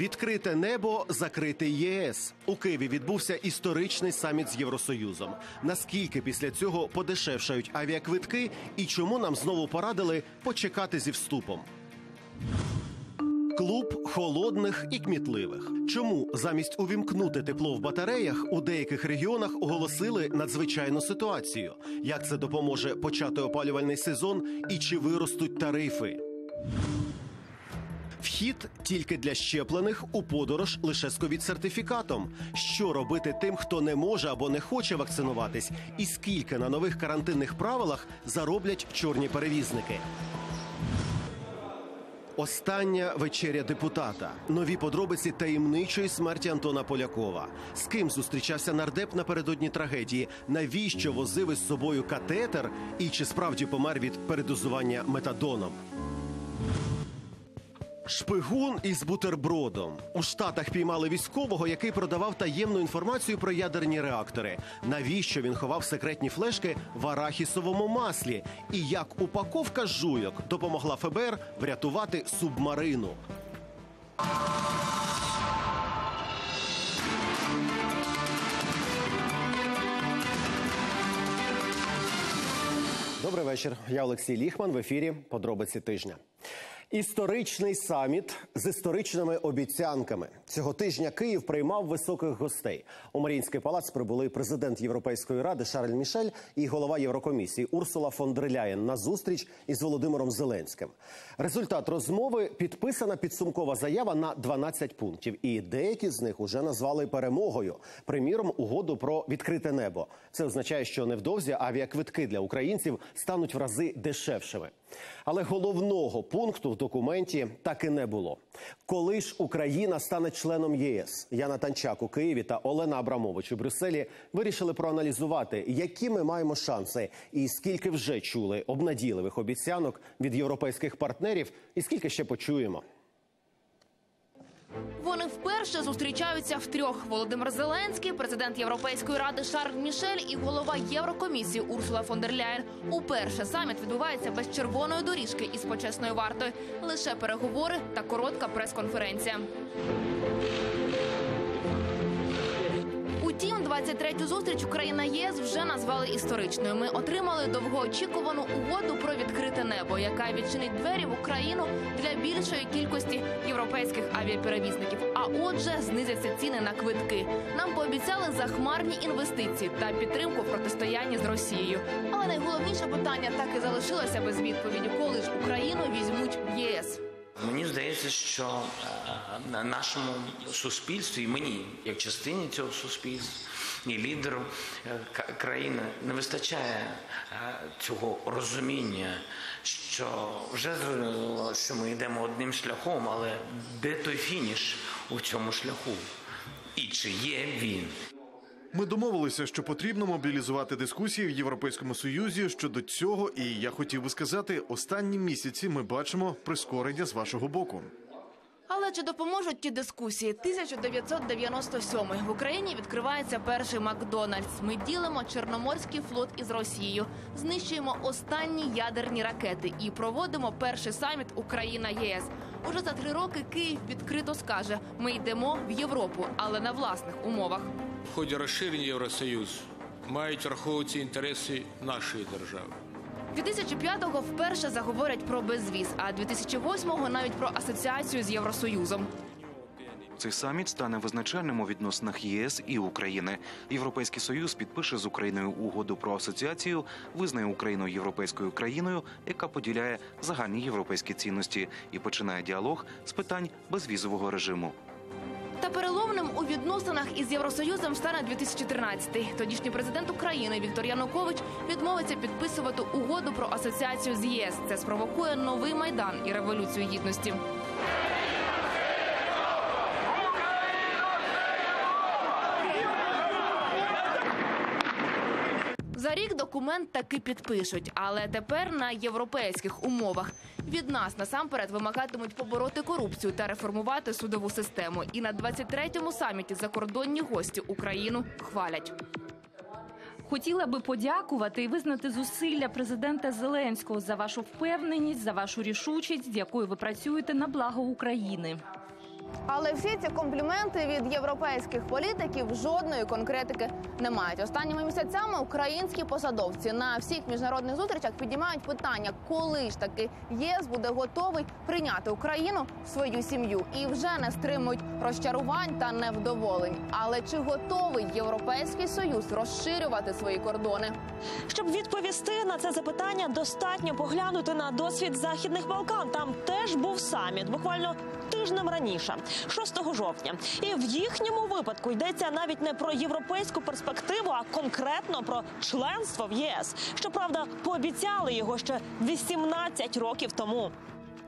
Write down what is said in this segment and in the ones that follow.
Відкрите небо, закритий ЄС. У Києві відбувся історичний саміт з Євросоюзом. Наскільки після цього подешевшають авіаквитки, і чому нам знову порадили почекати зі вступом? Клуб холодних і кмітливих. Чому замість увімкнути тепло в батареях у деяких регіонах оголосили надзвичайну ситуацію? Як це допоможе почати опалювальний сезон і чи виростуть тарифи? Вхід тільки для щеплених у подорож лише з ковід-сертифікатом. Що робити тим, хто не може або не хоче вакцинуватись, і скільки на нових карантинних правилах зароблять чорні перевізники? Остання вечеря депутата. Нові подробиці таємничої смерті Антона Полякова. З ким зустрічався нардеп напередодні трагедії? Навіщо возив із собою катетер? І чи справді помер від передозування метадоном? Шпигун із бутербродом у штатах піймали військового, який продавав таємну інформацію про ядерні реактори. Навіщо він ховав секретні флешки в арахісовому маслі? І як упаковка жуйок допомогла ФБР врятувати субмарину? Добрий вечір. Я Олексій Ліхман в ефірі. Подробиці тижня. Історичний саміт з історичними обіцянками цього тижня Київ приймав високих гостей. У Маріїнський палац прибули президент Європейської ради Шарль Мішель і голова Єврокомісії Урсула фон дер на зустріч із Володимиром Зеленським. Результат розмови підписана підсумкова заява на 12 пунктів, і деякі з них уже назвали перемогою. Приміром, угоду про відкрите небо. Це означає, що невдовзі авіаквитки для українців стануть в рази дешевшими. Але головного пункту в документі так і не було. Коли ж Україна стане членом ЄС, Яна Танчак у Києві та Олена Абрамович у Брюсселі вирішили проаналізувати, які ми маємо шанси, і скільки вже чули обнадійливих обіцянок від європейських партнерів, і скільки ще почуємо. Вони вперше зустрічаються втрьох: Володимир Зеленський, президент Європейської ради Шарль Мішель і голова Єврокомісії Урсула фон дер Ляєн. Уперше саміт відбувається без червоної доріжки із почесною вартою. Лише переговори та коротка прес-конференція. Утім, 23-ю зустріч Україна ЄС вже назвали історичною. Ми отримали довгоочікувану угоду про відкрите небо, яка відчинить двері в Україну для більшої кількості європейських авіаперевізників. А отже, знизяться ціни на квитки. Нам пообіцяли захмарні інвестиції та підтримку в протистоянні з Росією. Але найголовніше питання так і залишилося без відповіді, коли ж Україну візьмуть в ЄС. Мені здається, що е, на нашому суспільстві, і мені, як частині цього суспільства, і лідеру е, країни, не вистачає е, цього розуміння, що вже зрозуміло, що ми йдемо одним шляхом, але де той фініш у цьому шляху? І чи є він? Ми домовилися, що потрібно мобілізувати дискусії в Європейському Союзі щодо цього, і я хотів би сказати, останні місяці ми бачимо прискорення з вашого боку. Але чи допоможуть ті дискусії? 1997 в Україні відкривається перший Макдональдс. Ми ділимо Чорноморський флот із Росією, знищуємо останні ядерні ракети і проводимо перший саміт Україна ЄС. Уже за три роки Київ відкрито скаже: ми йдемо в Європу, але на власних умовах. В ході розширення Євросоюзу мають враховуватися інтереси нашої держави. 2005-го вперше заговорять про безвіз, а 2008-го навіть про асоціацію з Євросоюзом. Цей саміт стане визначальним у відносинах ЄС і України. Європейський союз підпише з Україною угоду про асоціацію, визнає Україну європейською країною, яка поділяє загальні європейські цінності, і починає діалог з питань безвізового режиму. Та переломним у відносинах із Євросоюзом стане 2013-й. Тодішній президент України Віктор Янукович відмовиться підписувати угоду про асоціацію з ЄС. Це спровокує новий майдан і революцію гідності. За рік документ таки підпишуть, але тепер на європейських умовах. Від нас насамперед вимагатимуть побороти корупцію та реформувати судову систему. І на 23-му саміті закордонні гості Україну хвалять. Хотіла би подякувати і визнати зусилля президента Зеленського за вашу впевненість, за вашу рішучість, з якою ви працюєте на благо України. Але всі ці компліменти від європейських політиків жодної конкретики не мають. Останніми місяцями українські посадовці на всіх міжнародних зустрічах піднімають питання, коли ж таки ЄС буде готовий прийняти Україну в свою сім'ю і вже не стримують розчарувань та невдоволень. Але чи готовий європейський союз розширювати свої кордони? Щоб відповісти на це запитання, достатньо поглянути на досвід західних Балкан. Там теж був саміт, буквально тижнем раніше, 6 жовтня. І в їхньому випадку йдеться навіть не про європейську перспективу, а конкретно про членство в ЄС. Щоправда, пообіцяли його ще 18 років тому.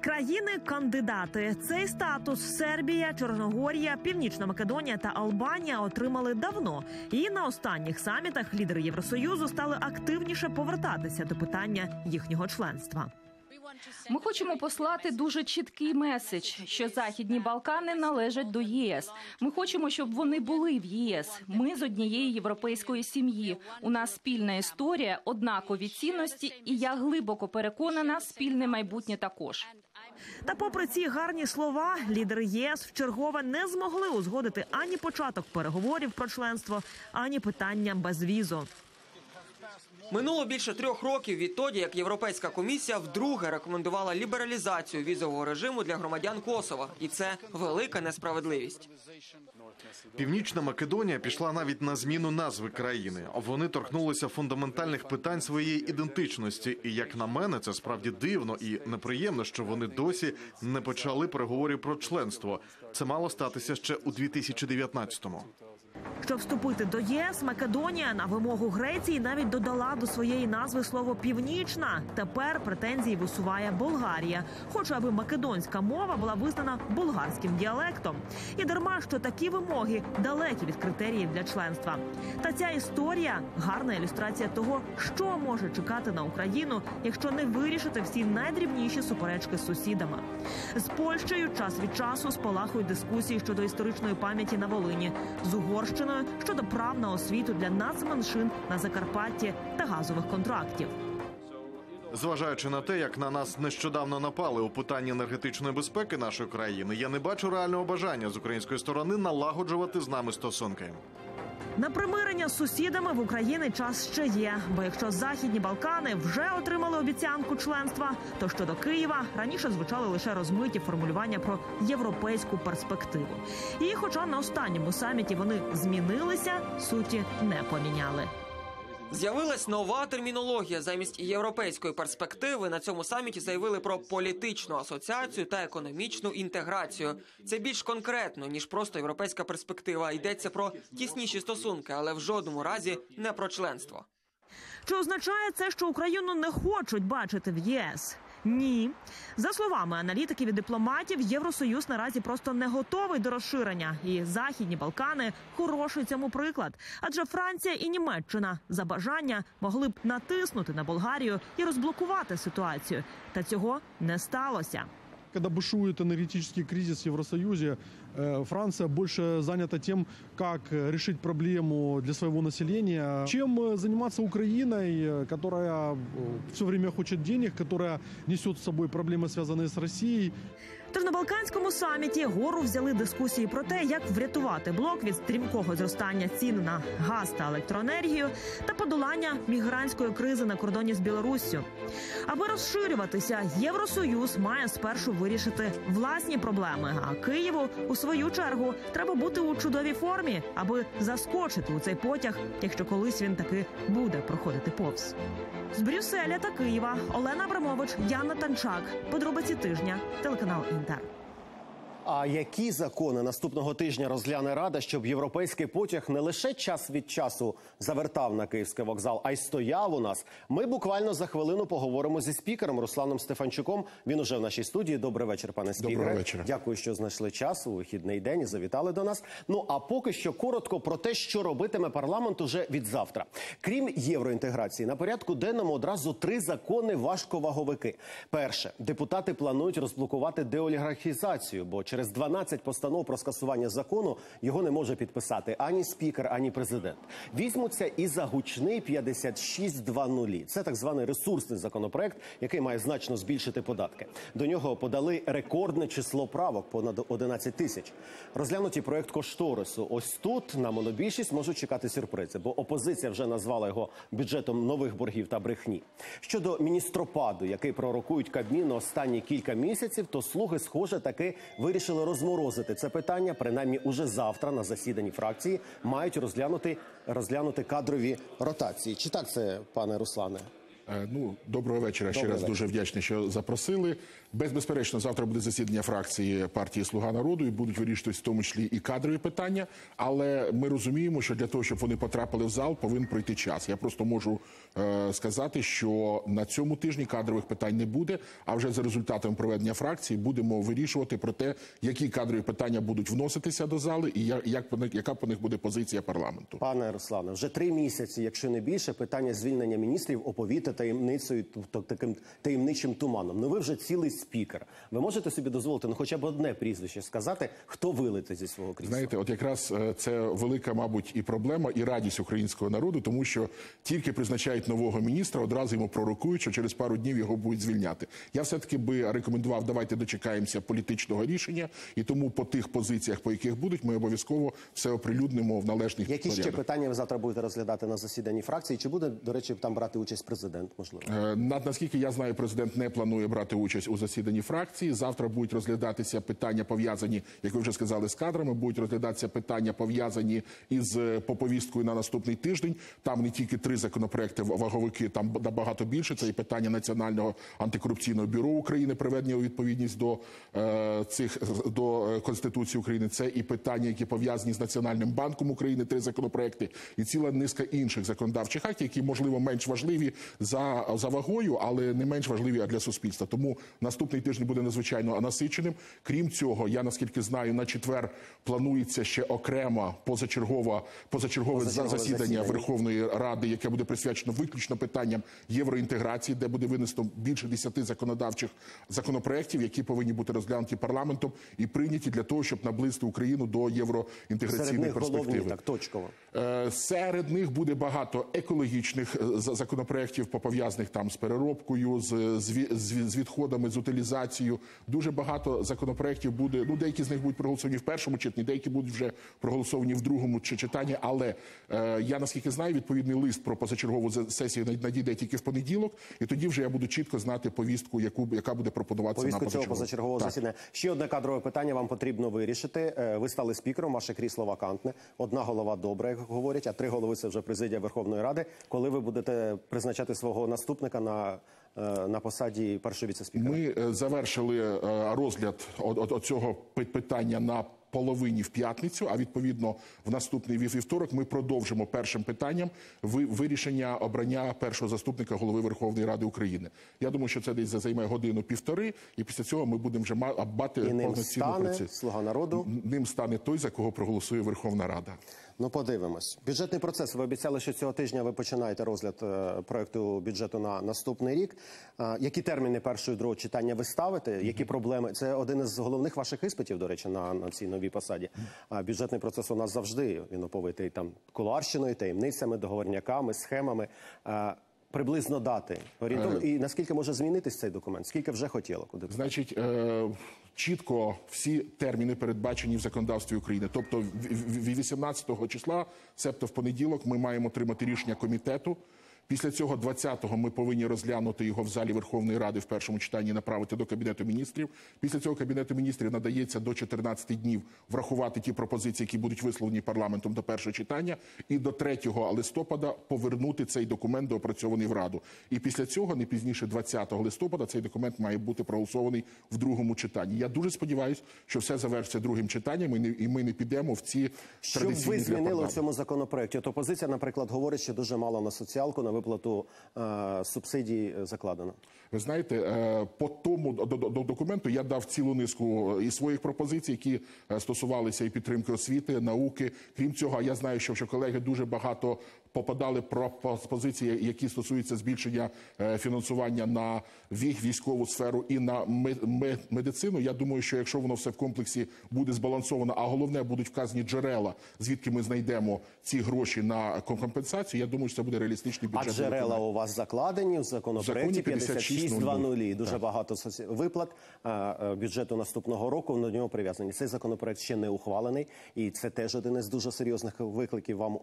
Країни-кандидати цей статус Сербія, Чорногорія, Північна Македонія та Албанія отримали давно. І на останніх самітах лідери Євросоюзу стали активніше повертатися до питання їхнього членства. Ми хочемо послати дуже чіткий меседж, що західні Балкани належать до ЄС. Ми хочемо, щоб вони були в ЄС. Ми з однієї європейської сім'ї. У нас спільна історія, однакові цінності, і я глибоко переконана, спільне майбутнє також. Та, попри ці гарні слова, лідери ЄС вчергове не змогли узгодити ані початок переговорів про членство, ані питання безвізу. Минуло більше трьох років відтоді, як Європейська комісія вдруге рекомендувала лібералізацію візового режиму для громадян Косова, і це велика несправедливість. Північна Македонія пішла навіть на зміну назви країни. Вони торкнулися фундаментальних питань своєї ідентичності. І як на мене, це справді дивно і неприємно, що вони досі не почали переговорів про членство. Це мало статися ще у 2019-му. Щоб вступити до ЄС, Македонія на вимогу Греції навіть додала до своєї назви слово північна. Тепер претензії висуває Болгарія. Хоче, аби македонська мова була визнана болгарським діалектом. І дарма, що такі вимоги далекі від критеріїв для членства. Та ця історія гарна ілюстрація того, що може чекати на Україну, якщо не вирішити всі найдрібніші суперечки з сусідами. З Польщею час від часу спалахують дискусії щодо історичної пам'яті на Волині, з Угорщиною щодо прав на освіту для нацменшин на Закарпатті та газових контрактів. Зважаючи на те, як на нас нещодавно напали у питанні енергетичної безпеки нашої країни, я не бачу реального бажання з української сторони налагоджувати з нами стосунки. На примирення з сусідами в Україні час ще є. Бо якщо західні Балкани вже отримали обіцянку членства, то щодо Києва раніше звучали лише розмиті формулювання про європейську перспективу. І, хоча на останньому саміті вони змінилися, суті не поміняли. З'явилась нова термінологія замість європейської перспективи. На цьому саміті заявили про політичну асоціацію та економічну інтеграцію. Це більш конкретно ніж просто європейська перспектива. Йдеться про тісніші стосунки, але в жодному разі не про членство. Чи означає це, що Україну не хочуть бачити в ЄС? Ні, за словами аналітиків і дипломатів, Євросоюз наразі просто не готовий до розширення, і західні Балкани хороший цьому приклад. Адже Франція і Німеччина за бажання могли б натиснути на Болгарію і розблокувати ситуацію. Та цього не сталося. Когда бушует энергетический кризис в Евросоюзе, Франция больше занята тем, как э, решить проблему для своего населения, чем э, заниматься Украиной, э, которая все время хочет денег, которая несет с собой проблемы, связанные с Россией. Тож на Балканському саміті гору взяли дискусії про те, як врятувати блок від стрімкого зростання цін на газ та електроенергію та подолання мігрантської кризи на кордоні з Білоруссю. Аби розширюватися, Євросоюз має спершу вирішити власні проблеми. А Києву, у свою чергу, треба бути у чудовій формі, аби заскочити у цей потяг, якщо колись він таки буде проходити повз. З Брюсселя та Києва Олена Абрамович, Яна Танчак. Подробиці тижня. Телеканал Інтер. А які закони наступного тижня розгляне рада, щоб європейський потяг не лише час від часу завертав на київський вокзал, а й стояв у нас? Ми буквально за хвилину поговоримо зі спікером Русланом Стефанчуком. Він уже в нашій студії. Добрий вечір, пане спікере. Доброго вечора. Дякую, що знайшли час у вихідний день і завітали до нас. Ну а поки що коротко про те, що робитиме парламент уже від завтра. Крім євроінтеграції, на порядку денному одразу три закони важковаговики. Перше, депутати планують розблокувати деолігархізацію, бо Через 12 постанов про скасування закону його не може підписати ані спікер, ані президент. Візьмуться і за гучний 56.2.0. Це так званий ресурсний законопроект, який має значно збільшити податки. До нього подали рекордне число правок понад 11 тисяч. Розглянуті проект кошторису. Ось тут на монобільшість можуть чекати сюрпризи, бо опозиція вже назвала його бюджетом нових боргів та брехні. Щодо міністропаду, який пророкують Кабміну останні кілька місяців, то слуги, схоже, таки вирішили розморозити це питання. Принаймні, уже завтра на засіданні фракції мають розглянути розглянути кадрові ротації. Чи так це, пане Руслане? Е, Ну, доброго вечора. Ще раз вечір. дуже вдячний, що запросили. Без безперечно, завтра буде засідання фракції партії Слуга народу і будуть вирішуватись в тому числі і кадрові питання. Але ми розуміємо, що для того, щоб вони потрапили в зал, повинен пройти час. Я просто можу е, сказати, що на цьому тижні кадрових питань не буде. А вже за результатами проведення фракції будемо вирішувати про те, які кадрові питання будуть вноситися до зали, і як них- яка по них буде позиція парламенту. Пане Руслане, вже три місяці, якщо не більше, питання звільнення міністрів оповіте таємницею, тобто таким таємничим туманом. Ну ви вже цілий спікер. Ви можете собі дозволити ну хоча б одне прізвище сказати, хто вилите зі свого крісла? Знаєте, от якраз е, це велика, мабуть, і проблема, і радість українського народу, тому що тільки призначають нового міністра, одразу йому пророкують, що через пару днів його будуть звільняти. Я все таки би рекомендував, давайте дочекаємося політичного рішення, і тому по тих позиціях, по яких будуть, ми обов'язково все оприлюднимо в належних Які ще питання ви завтра будете розглядати на засіданні фракції? Чи буде, до речі, там брати участь президент? Можливо, Е, на- Наскільки я знаю, президент не планує брати участь у засіданні фракції. Завтра будуть розглядатися питання пов'язані, як ви вже сказали, з кадрами. Будуть розглядатися питання пов'язані із е, по повісткою на наступний тиждень. Там не тільки три законопроекти ваговики, там набагато більше. Це і питання національного антикорупційного бюро України, приведення у відповідність до е, цих до конституції України. Це і питання, які пов'язані з Національним банком України, три законопроекти, і ціла низка інших законодавчих актів, які можливо менш важливі за, за вагою, але не менш важливі для суспільства. Тому наступний тиждень буде надзвичайно насиченим. Крім цього, я наскільки знаю, на четвер планується ще окрема позачергова позачергове Позачергове засідання засідання. Верховної Ради, яке буде присвячено виключно питанням євроінтеграції, де буде винесено більше десяти законодавчих законопроєктів, які повинні бути розглянуті парламентом і прийняті для того, щоб наблизити Україну до євроінтеграційної них головні так точково. Е, Серед них буде багато екологічних е, за- законопроєктів, пов'язаних там з переробкою, з, з, з, з відходами, з утилізацією. Дуже багато законопроєктів буде. Ну деякі з них будуть проголосовані в першому читанні, деякі будуть вже проголосовані в другому чи- читанні. Але е, я наскільки знаю, відповідний лист про позачергову за- сесію надійде тільки в понеділок, і тоді вже я буду чітко знати повістку, яку яка буде пропонуватися Повістку на цього позачергового засідання. Ще одне кадрове питання вам потрібно вирішити. Е, Ви стали спікером, ваше крісло вакантне. Одна голова добра, як говорять, а три голови це вже президія Верховної Ради. Коли ви будете призначати свого наступника на, е, на посаді першого віцеспікера? Ми е, завершили е, розгляд цього пи- питання на половині в п'ятницю. А відповідно в наступний вів- вівторок ми продовжимо першим питанням ви- вирішення обрання першого заступника голови Верховної Ради України. Я думаю, що це десь займе годину півтори, і після цього ми будемо вже ма- мати повноцінну процес. слуга народу. Ним стане той, за кого проголосує Верховна Рада. Ну, подивимось. Бюджетний процес. Ви обіцяли, що цього тижня ви починаєте розгляд е, проекту бюджету на наступний рік. Е, які терміни першого і другого читання ви ставите? Які проблеми? Це один із головних ваших іспитів, до речі, на, на цій новій посаді. Бюджетний процес у нас завжди він оповитий там кулуарщиною, таємницями, договорняками, схемами. Е, приблизно дати орієнтовно. І наскільки може змінитись цей документ? Скільки вже хотіло? Куди? Значить, е, чітко всі терміни передбачені в законодавстві України. Тобто, в- в- в- 18 числа, себто в понеділок, ми маємо отримати рішення комітету. Після цього 20-го ми повинні розглянути його в залі Верховної Ради в першому читанні, направити до кабінету міністрів. Після цього кабінету міністрів надається до 14 днів врахувати ті пропозиції, які будуть висловлені парламентом до першого читання, і до 3 листопада повернути цей документ доопрацьований в раду. І після цього, не пізніше 20 листопада, цей документ має бути проголосований в другому читанні. Я дуже сподіваюся, що все завершиться другим читанням, і не- і ми не підемо в ці Що традиційні ви змінили парламенту. цьому законопроекті? От опозиція, наприклад, говорить, що дуже мало на соціалку, на виплату е, субсидій е, закладено? Ви знаєте, е, по тому до- до- до документу я дав цілу низку і своїх пропозицій, які е, стосувалися і підтримки освіти, науки. Крім цього, я знаю, що, що колеги дуже багато попадали про пропозиції, які стосуються збільшення е, фінансування на вій- військову сферу і на ме- ме- медицину. Я думаю, що якщо воно все в комплексі буде збалансовано, а головне будуть вказані джерела, звідки ми знайдемо ці гроші на компенсацію. Я думаю, що це буде реалістичний А джерела у вас закладені в законопроекті законі 56.00. Дуже Так. багато виплат е, бюджету наступного року на нього прив'язані. Цей законопроект ще не ухвалений, і це теж один із дуже серйозних викликів вам е,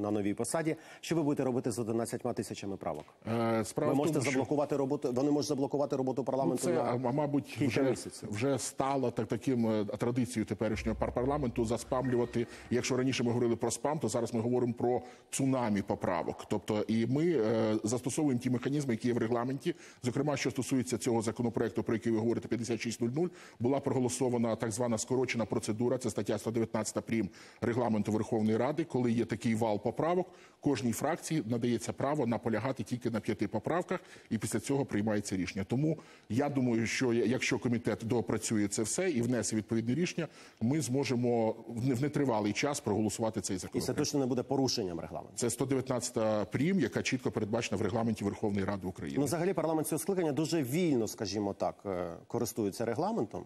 на новій посаді. Що ви будете робити з 11 тисячами правок? Е, Справа ви можете тому, що- заблокувати роботу. Вони можуть заблокувати роботу Ну, парламенту це, на мабуть, вже, місяців. вже стало так, таким е, традицією теперішнього пар- парламенту заспамлювати. Якщо раніше ми говорили про спам, то зараз ми говоримо про цунамі поправок. Тобто, і ми е, застосовуємо ті механізми, які є в регламенті. Зокрема, що стосується цього законопроекту, про який ви говорите, 56.00, була проголосована так звана скорочена процедура. Це стаття 119 прим. регламенту Верховної Ради. Коли є такий вал поправок, кожній фракції надається право наполягати тільки на п'яти поправках, і після цього приймається рішення. Тому я думаю, що якщо комітет доопрацює це все і внесе відповідне рішення, ми зможемо в не- в нетривалий час проголосувати цей закон. І це точно не буде порушенням регламенту. Це 119 прим, яка чітко передбачена в регламенті Верховної Ради України. Ну, взагалі, парламент цього скликання дуже вільно, скажімо так, е, користується регламентом.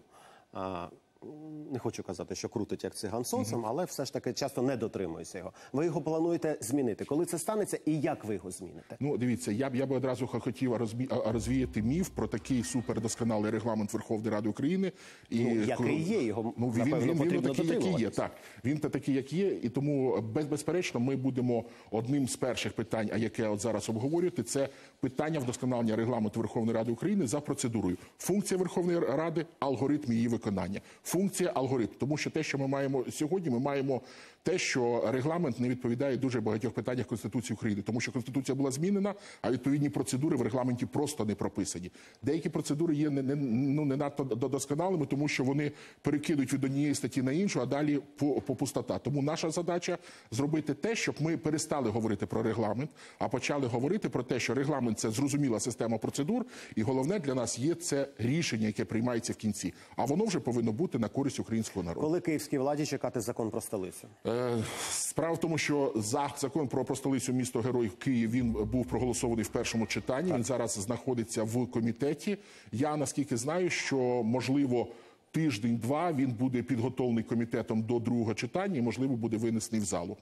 Не хочу казати, що крутить як циган сонцем, але все ж таки часто не дотримується його. Ви його плануєте змінити. Коли це станеться, і як ви його зміните? Ну, дивіться, я б я б одразу хотів розбі- розвіяти міф про такий супердосконалий регламент Верховної Ради України. І Ну, який є, його, ну, він, напевно, він, він, потрібно такий, який є. Так, він та такий, як є, і тому без, безперечно, ми будемо одним з перших питань, а яке от зараз обговорюєте, це питання вдосконалення регламенту Верховної Ради України за процедурою. Функція Верховної Ради алгоритм її виконання. Функція алгоритм, тому що те, що ми маємо сьогодні, ми маємо те, що регламент не відповідає дуже багатьох питаннях Конституції України, тому що Конституція була змінена, а відповідні процедури в регламенті просто не прописані. Деякі процедури є не, не, ну, не надто до- досконалими, тому що вони перекидують від однієї статті на іншу, а далі по, по пустота. Тому наша задача зробити те, щоб ми перестали говорити про регламент, а почали говорити про те, що регламент це зрозуміла система процедур, і головне для нас є це рішення, яке приймається в кінці. А воно вже повинно бути на користь українського народу. Коли київській владі чекати закон про столицю? Е, Справа в тому, що за закон про про столицю місто Герой Київ він був проголосований в першому читанні. Він зараз знаходиться в комітеті. Я наскільки знаю, що можливо. Тиждень-два він буде підготовлений комітетом до другого читання і, можливо, буде винесений в залу.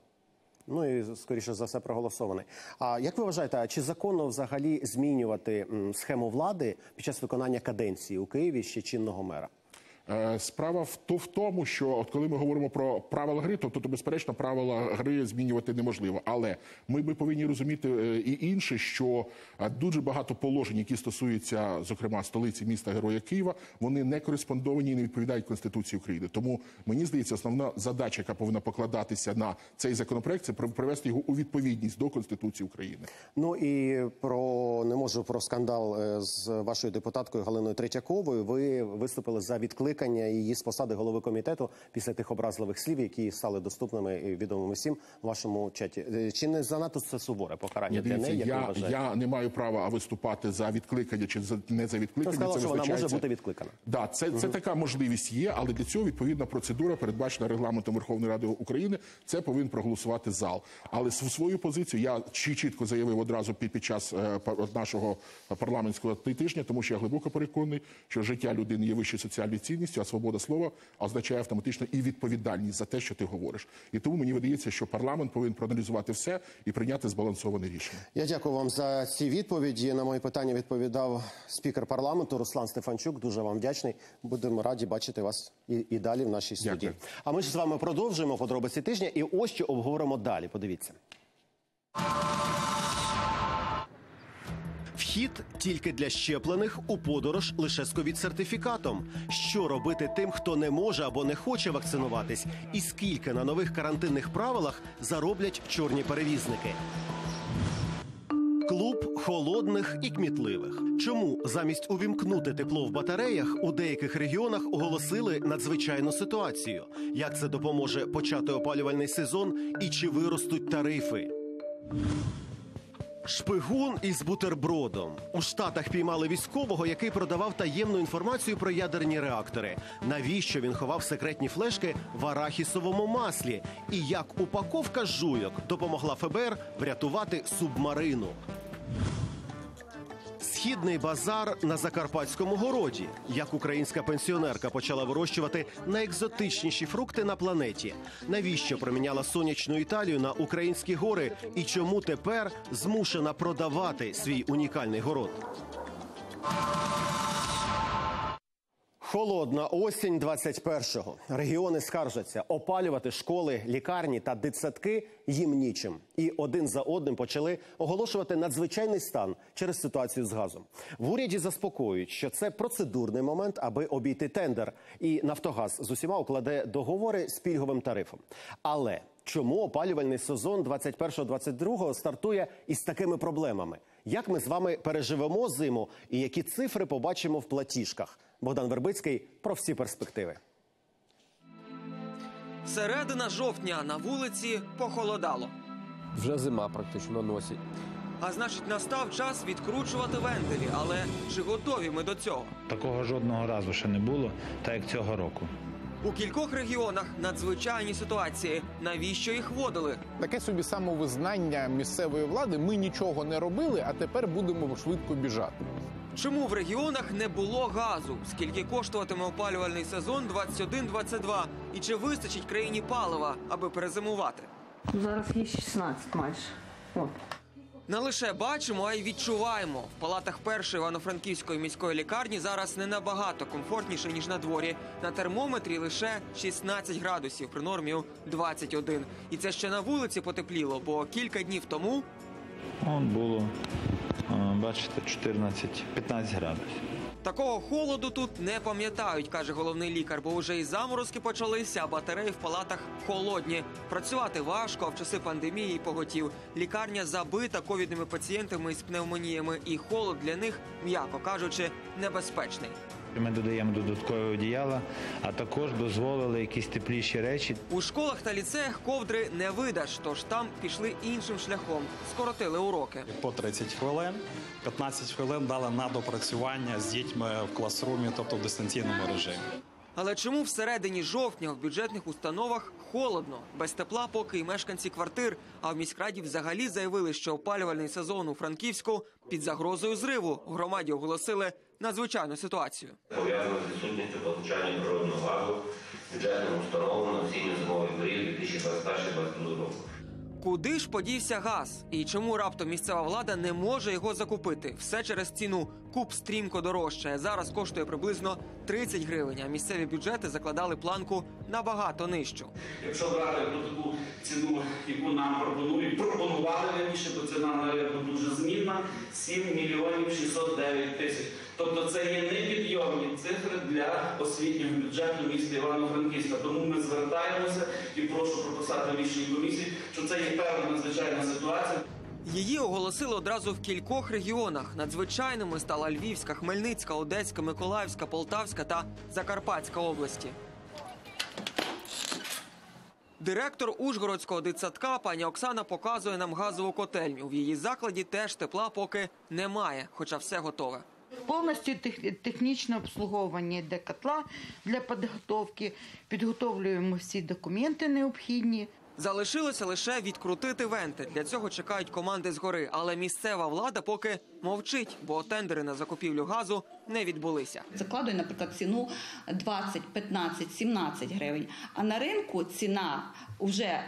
Ну і скоріше за все проголосований. А як ви вважаєте, чи законно взагалі змінювати схему влади під час виконання каденції у Києві ще чинного мера? Е, Справа в то в тому, що от коли ми говоримо про правила гри, тобто, то безперечно правила гри змінювати неможливо. Але ми би повинні розуміти е, і інше, що е, дуже багато положень, які стосуються, зокрема, столиці міста Героя Києва, вони не кореспондовані і не відповідають Конституції України. Тому мені здається, основна задача, яка повинна покладатися на цей законопроект, це при- привести його у відповідність до Конституції України. Ну і про не можу про скандал з вашою депутаткою Галиною Третьяковою. Ви виступили за відкликання її з посади голови комітету після тих образливих слів, які стали доступними і відомими всім в вашому чаті. Е, Чи не занадто це суворе покарання для неї? Я, я не маю права виступати за відкликання чи за не за відкликання. Сказала, Це що вона може бути відкликана. Да, це, це така можливість є, але для цього відповідна процедура передбачена регламентом Верховної Ради України. Це повинен проголосувати зал. Але свою позицію я чітко заявив одразу під, під час е, нашого парламентського тижня, тому що я глибоко переконаний, що життя людини є вищою соціальною цінністю, а свобода слова означає автоматично і відповідальність за те, що ти говориш. І тому мені видається, що парламент повинен проаналізувати все і прийняти збалансоване рішення. Я дякую вам за ці відповіді. На мої питання відповідав спікер парламенту Руслан Стефанчук. Дуже вам вдячний. Будемо раді бачити вас і, і далі в нашій студії. Дякую. А ми ж з вами продовжуємо подробиці тижня. І ось що обговоримо далі. Подивіться. Вхід тільки для щеплених у подорож лише з ковід-сертифікатом. Що робити тим, хто не може або не хоче вакцинуватись, і скільки на нових карантинних правилах зароблять чорні перевізники? Клуб холодних і кмітливих. Чому замість увімкнути тепло в батареях у деяких регіонах оголосили надзвичайну ситуацію? Як це допоможе почати опалювальний сезон і чи виростуть тарифи? Шпигун із бутербродом у штатах піймали військового, який продавав таємну інформацію про ядерні реактори. Навіщо він ховав секретні флешки в арахісовому маслі? І як упаковка жуйок допомогла ФБР врятувати субмарину? Східний базар на закарпатському городі. Як українська пенсіонерка почала вирощувати найекзотичніші фрукти на планеті. Навіщо проміняла сонячну Італію на українські гори? І чому тепер змушена продавати свій унікальний город? Холодна осінь 21-го. Регіони скаржаться опалювати школи, лікарні та дитсадки їм нічим. І один за одним почали оголошувати надзвичайний стан через ситуацію з газом. В уряді заспокоюють, що це процедурний момент, аби обійти тендер. І Нафтогаз з усіма укладе договори з пільговим тарифом. Але чому опалювальний сезон 21-22 стартує із такими проблемами? Як ми з вами переживемо зиму і які цифри побачимо в платіжках? Богдан Вербицький про всі перспективи. Середина жовтня на вулиці похолодало. Вже зима практично носить. А значить, настав час відкручувати вентилі. Але чи готові ми до цього? Такого жодного разу ще не було, так як цього року. У кількох регіонах надзвичайні ситуації. Навіщо їх вводили? Таке собі самовизнання місцевої влади. Ми нічого не робили, а тепер будемо швидко біжати. Чому в регіонах не було газу? Скільки коштуватиме опалювальний сезон 21-22? І чи вистачить країні палива, аби перезимувати? Зараз є 16 майже. От. Не лише бачимо, а й відчуваємо. В палатах першої івано-франківської міської лікарні зараз не набагато комфортніше ніж на дворі. На термометрі лише 16 градусів при нормі у 21. І це ще на вулиці потепліло, бо кілька днів тому Он було, бачите, 14-15 градусів. такого холоду тут не пам'ятають, каже головний лікар, бо вже і заморозки почалися, а батареї в палатах холодні. Працювати важко, а в часи пандемії поготів. Лікарня забита ковідними пацієнтами із пневмоніями, і холод для них, м'яко кажучи, небезпечний. Ми додаємо додаткові одіяла, а також дозволили якісь тепліші речі. У школах та ліцеях ковдри не видаш, тож там пішли іншим шляхом, скоротили уроки. По 30 хвилин, 15 хвилин дали на допрацювання з дітьми в класрумі, тобто в дистанційному режимі. Але чому всередині жовтня в бюджетних установах холодно, без тепла, поки й мешканці квартир, а в міськраді взагалі заявили, що опалювальний сезон у Франківську під загрозою зриву громаді оголосили надзвичайну ситуацію. пов'язано з відсутністю постачання природного газу бюджетним установлено на осінньо-зимовий період 2021-2022 року. Куди ж подівся газ? І чому раптом місцева влада не може його закупити? Все через ціну. Куб стрімко дорожчає. Зараз коштує приблизно 30 гривень, а місцеві бюджети закладали планку набагато нижчу. Якщо брати таку ціну, яку нам пропонують, пропонували раніше, то ціна навіть дуже змінна 7 мільйонів 609 тисяч. Тобто це є непідйомні цифри для освітнього бюджету міста Івано-Франківська. Тому ми звертаємося і прошу прописати в рішенні комісії, що це є певна надзвичайна ситуація. Її оголосили одразу в кількох регіонах. Надзвичайними стала Львівська, Хмельницька, Одеська, Миколаївська, Полтавська та Закарпатська області. Директор Ужгородського дитсадка пані Оксана показує нам газову котельню. В її закладі теж тепла поки немає, хоча все готове. Повністю тех- технічне обслуговування йде котла для підготовки. Підготовлюємо всі документи необхідні. Залишилося лише відкрутити венти. Для цього чекають команди згори. Але місцева влада поки мовчить, бо тендери на закупівлю газу не відбулися. Закладує, наприклад, ціну 20, 15, 17 гривень. А на ринку ціна вже е,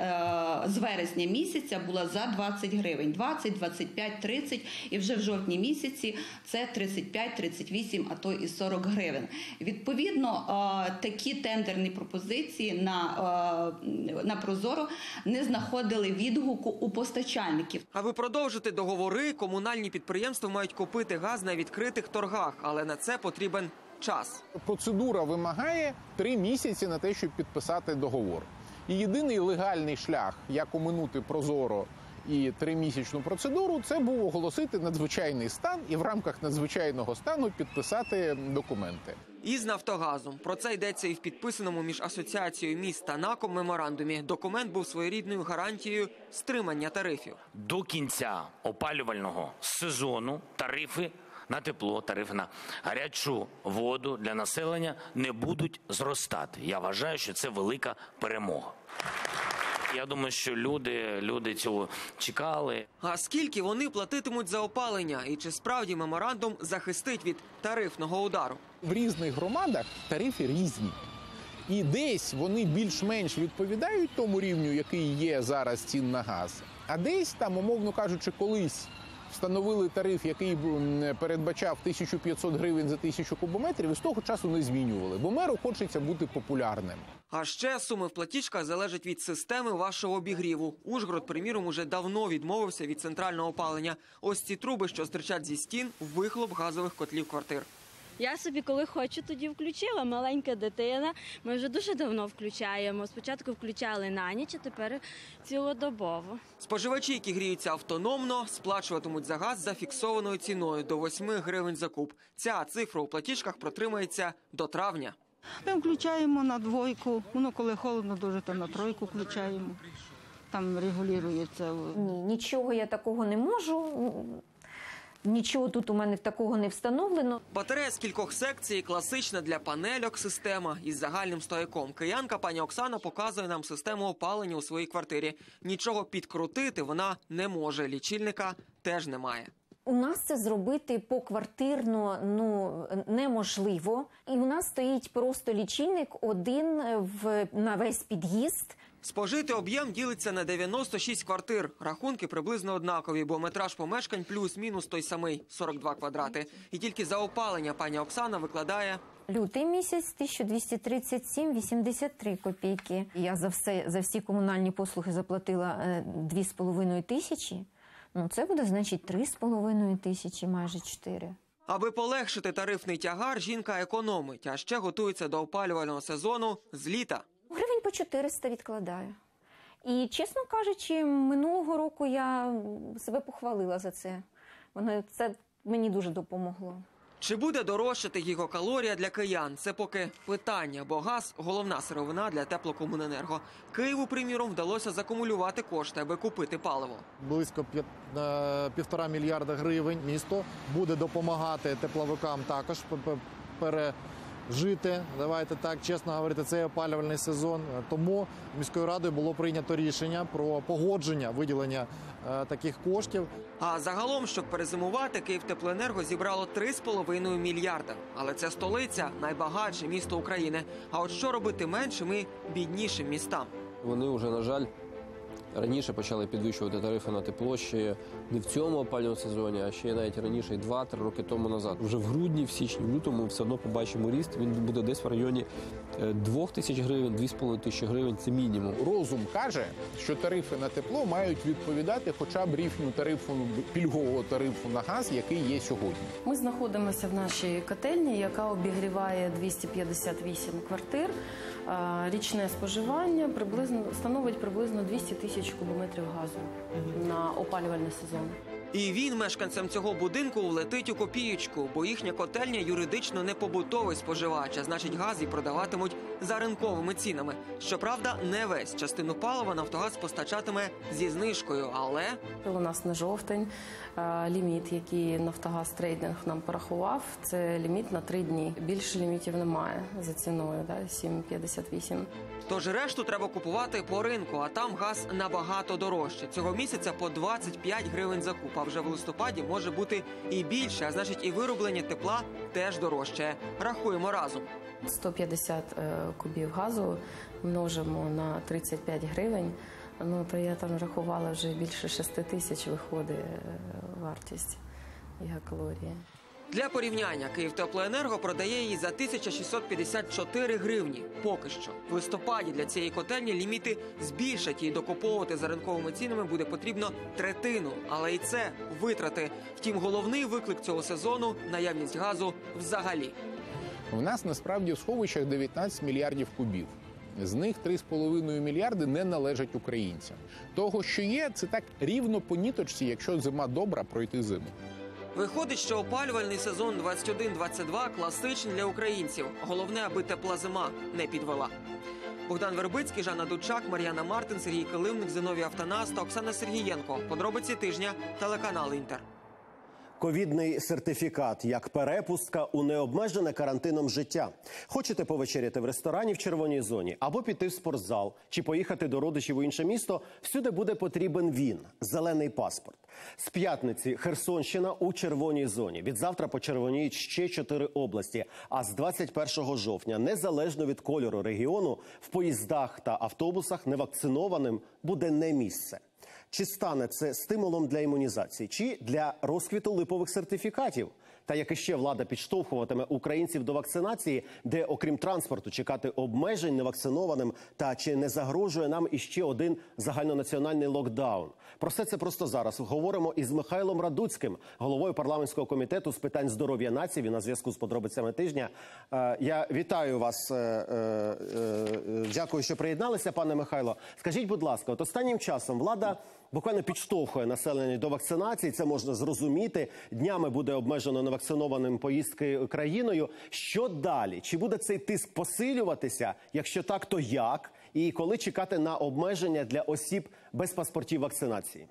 з вересня місяця була за 20 гривень. 20, 25, 30 і вже в жовтні місяці це 35, 38, а то і 40 гривень. Відповідно, е, такі тендерні пропозиції на, е, на Прозоро не знаходили відгуку у постачальників. Аби продовжити договори, комунальні підприємства мають купити газ на відкритих торгах, але на це потрібен час. Процедура вимагає три місяці на те, щоб підписати договор. І єдиний легальний шлях, як оминути прозоро і тримісячну процедуру, це був оголосити надзвичайний стан і в рамках надзвичайного стану підписати документи. І з Нафтогазом про це йдеться і в підписаному між асоціацією міст та НАКом меморандумі. Документ був своєрідною гарантією стримання тарифів. До кінця опалювального сезону тарифи на тепло, тарифи на гарячу воду для населення не будуть зростати. Я вважаю, що це велика перемога. Я думаю, що люди, люди цього чекали. А скільки вони платитимуть за опалення? І чи справді меморандум захистить від тарифного удару? В різних громадах тарифи різні. І десь вони більш-менш відповідають тому рівню, який є зараз цін на газ. А десь там, умовно кажучи, колись встановили тариф, який передбачав 1500 гривень за тисячу кубометрів, і з того часу не змінювали. Бо меру хочеться бути популярним. А ще суми в платіжках залежать від системи вашого обігріву. Ужгород, приміром, уже давно відмовився від центрального опалення. Ось ці труби, що стирчать зі стін, вихлоп газових котлів квартир. Я собі, коли хочу, тоді включила. Маленька дитина. Ми вже дуже давно включаємо. Спочатку включали на ніч, а тепер цілодобово. Споживачі, які гріються автономно, сплачуватимуть за газ за фіксованою ціною до 8 гривень за куб. Ця цифра у платіжках протримається до травня. Ми включаємо на двойку, ну коли холодно дуже, то на тройку включаємо. Там регулюється. Ні, нічого я такого не можу. Нічого тут у мене такого не встановлено. Батарея з кількох секцій, класична для панельок система із загальним стояком. Киянка пані Оксана показує нам систему опалення у своїй квартирі. Нічого підкрутити вона не може. Лічильника теж немає. У нас це зробити поквартирно ну неможливо. І у нас стоїть просто лічильник один в на весь під'їзд. Спожитий об'єм ділиться на 96 квартир. Рахунки приблизно однакові, бо метраж помешкань плюс-мінус той самий 42 квадрати. І тільки за опалення пані Оксана викладає Лютий місяць 1237,83 копійки. Я за все за всі комунальні послуги заплатила е, 2,5 тисячі. Ну це буде значить 3,5 тисячі, майже 4. Аби полегшити тарифний тягар, жінка економить, а ще готується до опалювального сезону з літа. Гривень по 400 відкладаю. І чесно кажучи, минулого року я себе похвалила за це. Воно це мені дуже допомогло. Чи буде дорожчати гігакалорія для киян? Це поки питання, бо газ головна сировина для теплокомуненерго. Києву, приміром, вдалося закумулювати кошти, аби купити паливо. близько півтора мільярда гривень. Місто буде допомагати тепловикам також п- пережити. Давайте так чесно говорити, цей опалювальний сезон. Тому міською радою було прийнято рішення про погодження виділення е, таких коштів. А загалом, щоб перезимувати, Київтеплоенерго зібрало 3,5 мільярда. Але це столиця найбагатше місто України. А от що робити меншим і біднішим містам? Вони вже, на жаль, раніше почали підвищувати тарифи на тепло ще не в цьому опалювальному сезоні, а ще навіть раніше, 2-3 роки тому назад. Вже в грудні, в січні, в лютому ми все одно побачимо ріст. Він буде десь в районі 2 тисяч гривень, 2,5 тисячі гривень це мінімум. Розум каже, що тарифи на тепло мають відповідати хоча б рівню тарифу пільгового тарифу на газ, який є сьогодні. Ми знаходимося в нашій котельні, яка обігріває 258 квартир. Річне споживання приблизно становить приблизно 200 тисяч кубометрів газу на опалювальний сезон. І він мешканцям цього будинку влетить у копієчку, бо їхня котельня юридично не побутовий споживач, а значить газ і продаватимуть за ринковими цінами. Щоправда, не весь частину палива Нафтогаз постачатиме зі знижкою, але У нас на жовтень ліміт, який Нафтогаз трейдинг нам порахував, це ліміт на три дні. Більше лімітів немає за ціною, да, 7,58. Тож решту треба купувати по ринку, а там газ набагато дорожче. Цього місяця по 25 гривень за куб, вже в листопаді може бути і більше, а значить і вироблення тепла теж дорожче. Рахуємо разом. 150 е, кубів газу множимо на 35 гривень. Ну то я там рахувала вже більше 6 тисяч виходить е, вартість гігакалорії. Для порівняння Київтеплоенерго продає її за 1654 гривні. Поки що в листопаді для цієї котельні ліміти збільшать і докуповувати за ринковими цінами буде потрібно третину. Але і це витрати. Втім, головний виклик цього сезону наявність газу взагалі. У нас насправді в сховищах 19 мільярдів кубів. З них 3,5 мільярди не належать українцям. Того, що є, це так рівно по ніточці, якщо зима добра, пройти зиму. Виходить, що опалювальний сезон 21-22 класичний для українців. Головне, аби тепла зима не підвела. Богдан Вербицький, Жанна Дучак, Мар'яна Мартин, Сергій Килимник, Зиновій Автонас та Оксана Сергієнко. Подробиці тижня телеканал Інтер. Ковідний сертифікат як перепустка у необмежене карантином життя. Хочете повечеряти в ресторані в червоній зоні або піти в спортзал чи поїхати до родичів у інше місто? Всюди буде потрібен він зелений паспорт. З п'ятниці Херсонщина у червоній зоні. Від завтра почервоніють ще чотири області. А з 21 жовтня, незалежно від кольору регіону, в поїздах та автобусах невакцинованим буде не місце. Чи стане це стимулом для імунізації, чи для розквіту липових сертифікатів? Та як іще влада підштовхуватиме українців до вакцинації, де, окрім транспорту, чекати обмежень невакцинованим, та чи не загрожує нам іще один загальнонаціональний локдаун? Про все це просто зараз говоримо із Михайлом Радуцьким, головою парламентського комітету з питань здоров'я нації. На зв'язку з подробицями тижня. Е, Я вітаю вас. е, е, Дякую, що приєдналися, пане Михайло. Скажіть, будь ласка, от останнім часом влада буквально підштовхує населення до вакцинації. Це можна зрозуміти. Днями буде обмежено невакцинованим поїздки країною. Що далі? Чи буде цей тиск посилюватися? Якщо так, то як? І коли чекати на обмеження для осіб без паспортів вакцинації?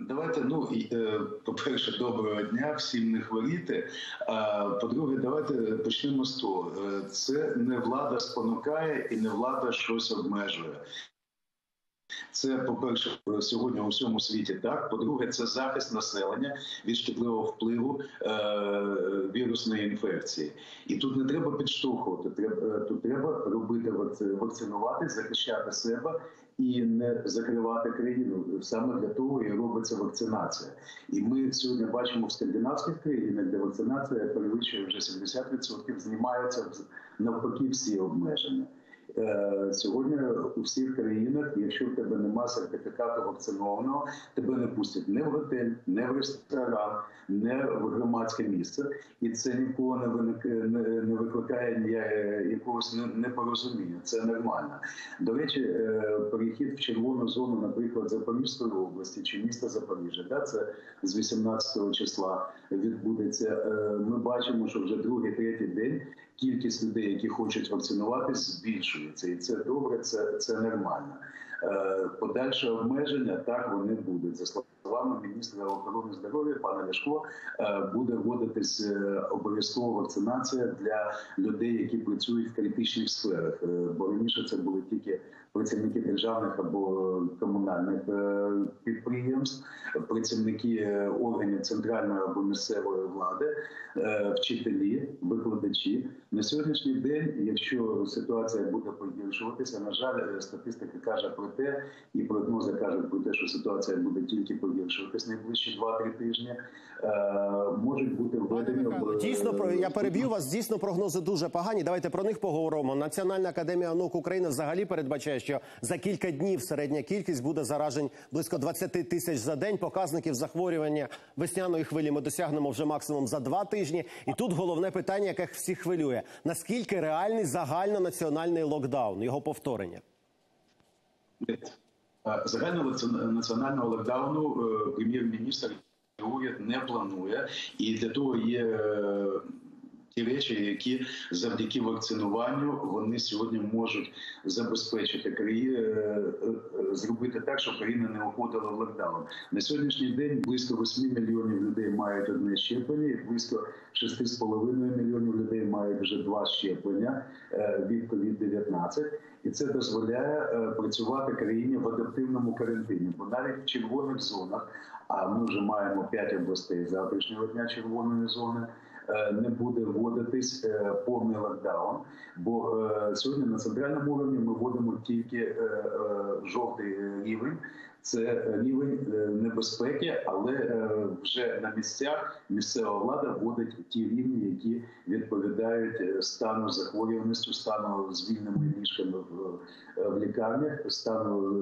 Давайте, ну е, по-перше, доброго дня, всім не хворіти. А по-друге, давайте почнемо з того. Е, Це не влада спонукає і не влада щось обмежує. Це, по-перше, сьогодні у всьому світі так. По-друге, це захист населення від шкідливого впливу е, вірусної інфекції. І тут не треба підштовхувати. Треба е, тут треба робити вакци- вакцинувати, захищати себе і не закривати країну. Саме для того і робиться вакцинація. І ми сьогодні бачимо в скандинавських країнах, де вакцинація перевищує вже 70%, знімаються навпаки всі обмеження. Е, Сьогодні у всіх країнах, якщо в тебе немає сертифікату вакцинованого, тебе не пустять не в готель, не в ресторан, не в громадське місце, і це нікого не виник не, викликає нія- якогось непорозуміння. Це нормально. До речі, е, перехід в червону зону, наприклад, Запорізької області чи міста Запоріжжя, да, це з 18 числа відбудеться. Е, Ми бачимо, що вже другий, третій день кількість людей, які хочуть вакцинуватись, збільшується, і це добре, це, це нормально. Е, Подальше обмеження так вони будуть за словами міністра охорони здоров'я пана Ляшко. е, Буде вводитись е, обов'язкова вакцинація для людей, які працюють в критичних сферах. Бо раніше це були тільки працівники державних або комунальних е, підприємств, працівники е, органів центральної або місцевої влади, е, вчителі, викладачі. На сьогоднішній день, якщо ситуація буде погіршуватися, на жаль, статистика каже про те, і прогнози кажуть про те, що ситуація буде тільки погіршуватись найближчі 2-3 тижні. Е, Можуть бути введені об- Дійсно, я переб'ю вас. Дійсно, прогнози дуже погані. Давайте про них поговоримо. Національна академія наук України взагалі передбачає, що за кілька днів середня кількість буде заражень близько 20 тисяч за день. Показників захворювання весняної хвилі ми досягнемо вже максимум за два тижні. І тут головне питання, яке всіх хвилює: наскільки реальний загальнонаціональний локдаун, його повторення? Загального національного локдауну е, прем'єр-міністр уряд не планує, і для того є е, ті речі, які завдяки вакцинуванню вони сьогодні можуть забезпечити краї... е, е, зробити так, щоб країна не уходила в локдаун. На сьогоднішній день близько 8 мільйонів людей мають одне щеплення, і близько 6,5 мільйонів людей мають вже два щеплення е, від COVID-19. І це дозволяє е, працювати країні в адаптивному карантині. Бо навіть в червоних зонах, а ми вже маємо 5 областей завтрашнього дня червоної зони. Е, Не буде вводитись е, повний локдаун, бо е, сьогодні на центральному рівні ми вводимо тільки жовтий рівень. Це рівень небезпеки, але вже на місцях місцева влада вводить ті рівні, які відповідають стану захворюваності, стану з вільними ліжками в, лікарнях, стану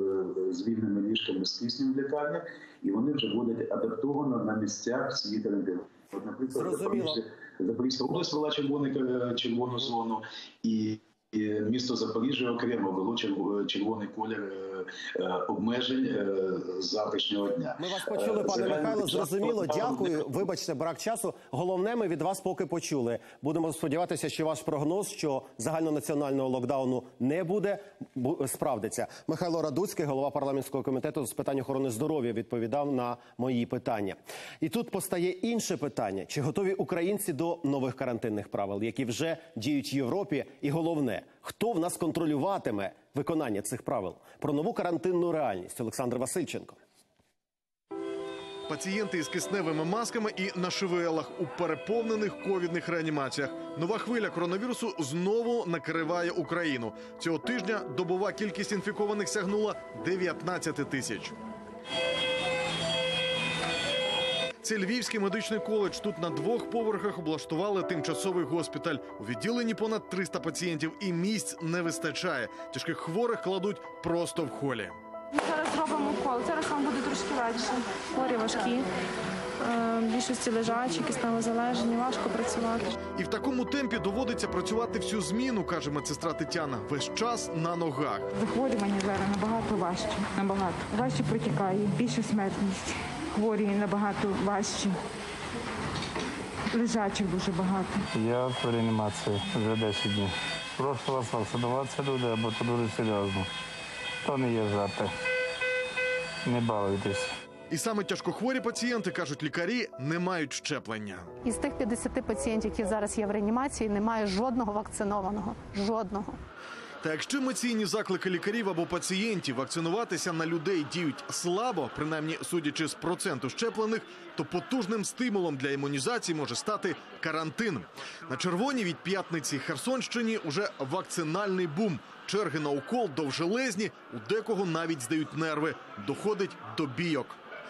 з вільними ліжками з киснем в лікарнях, і вони вже вводять адаптовано на місцях свій карантин. От, наприклад, Зрозуміло. Запорізька, область вела червоний, е, червону зону і. Місто Запоріжжя окремо вело черв- червоний колір е, обмежень е, завтрашнього дня. Ми вас почули, Е, пане загальний Михайло. Зрозуміло. Дякую. Вибачте, брак часу. Головне, ми від вас поки почули. Будемо сподіватися, що ваш прогноз, що загальнонаціонального локдауну не буде, справдиться. Михайло Радуцький, голова парламентського комітету з питань охорони здоров'я, відповідав на мої питання. І тут постає інше питання: чи готові українці до нових карантинних правил, які вже діють в Європі? І головне, хто в нас контролюватиме виконання цих правил? Про нову карантинну реальність Олександр Васильченко. Пацієнти із кисневими масками і на ШВЛах у переповнених ковідних реанімаціях. Нова хвиля коронавірусу знову накриває Україну. Цього тижня добова кількість інфікованих сягнула 19 тисяч. Це Львівський медичний коледж. Тут на двох поверхах облаштували тимчасовий госпіталь. У відділенні понад 300 пацієнтів і місць не вистачає. Тяжких хворих кладуть просто в холі. Зараз зробимо укол. Зараз вам буде трошки легше. Хворі важкі. е, Більшості лежачі, кисневозалежні, важко працювати. І в такому темпі доводиться працювати всю зміну, каже медсестра Тетяна. Весь час на ногах. Захворювання зараз набагато важче. Набагато важче протікає, більша смертність. Хворі набагато важчі. Лежачих дуже багато. Я в реанімації вже 10 днів. Прошу вас вакцинуватися люди, або то дуже серйозно. То не є жарти. Не балуйтесь. І саме тяжкохворі пацієнти кажуть лікарі, не мають щеплення. Із тих 50 пацієнтів, які зараз є в реанімації, немає жодного вакцинованого. Жодного. Та якщо емоційні заклики лікарів або пацієнтів вакцинуватися на людей діють слабо, принаймні судячи з проценту щеплених, то потужним стимулом для імунізації може стати карантин. На червоній від п'ятниці Херсонщині уже вакцинальний бум. Черги на укол довжелезні, у декого навіть здають нерви. Доходить до бійок.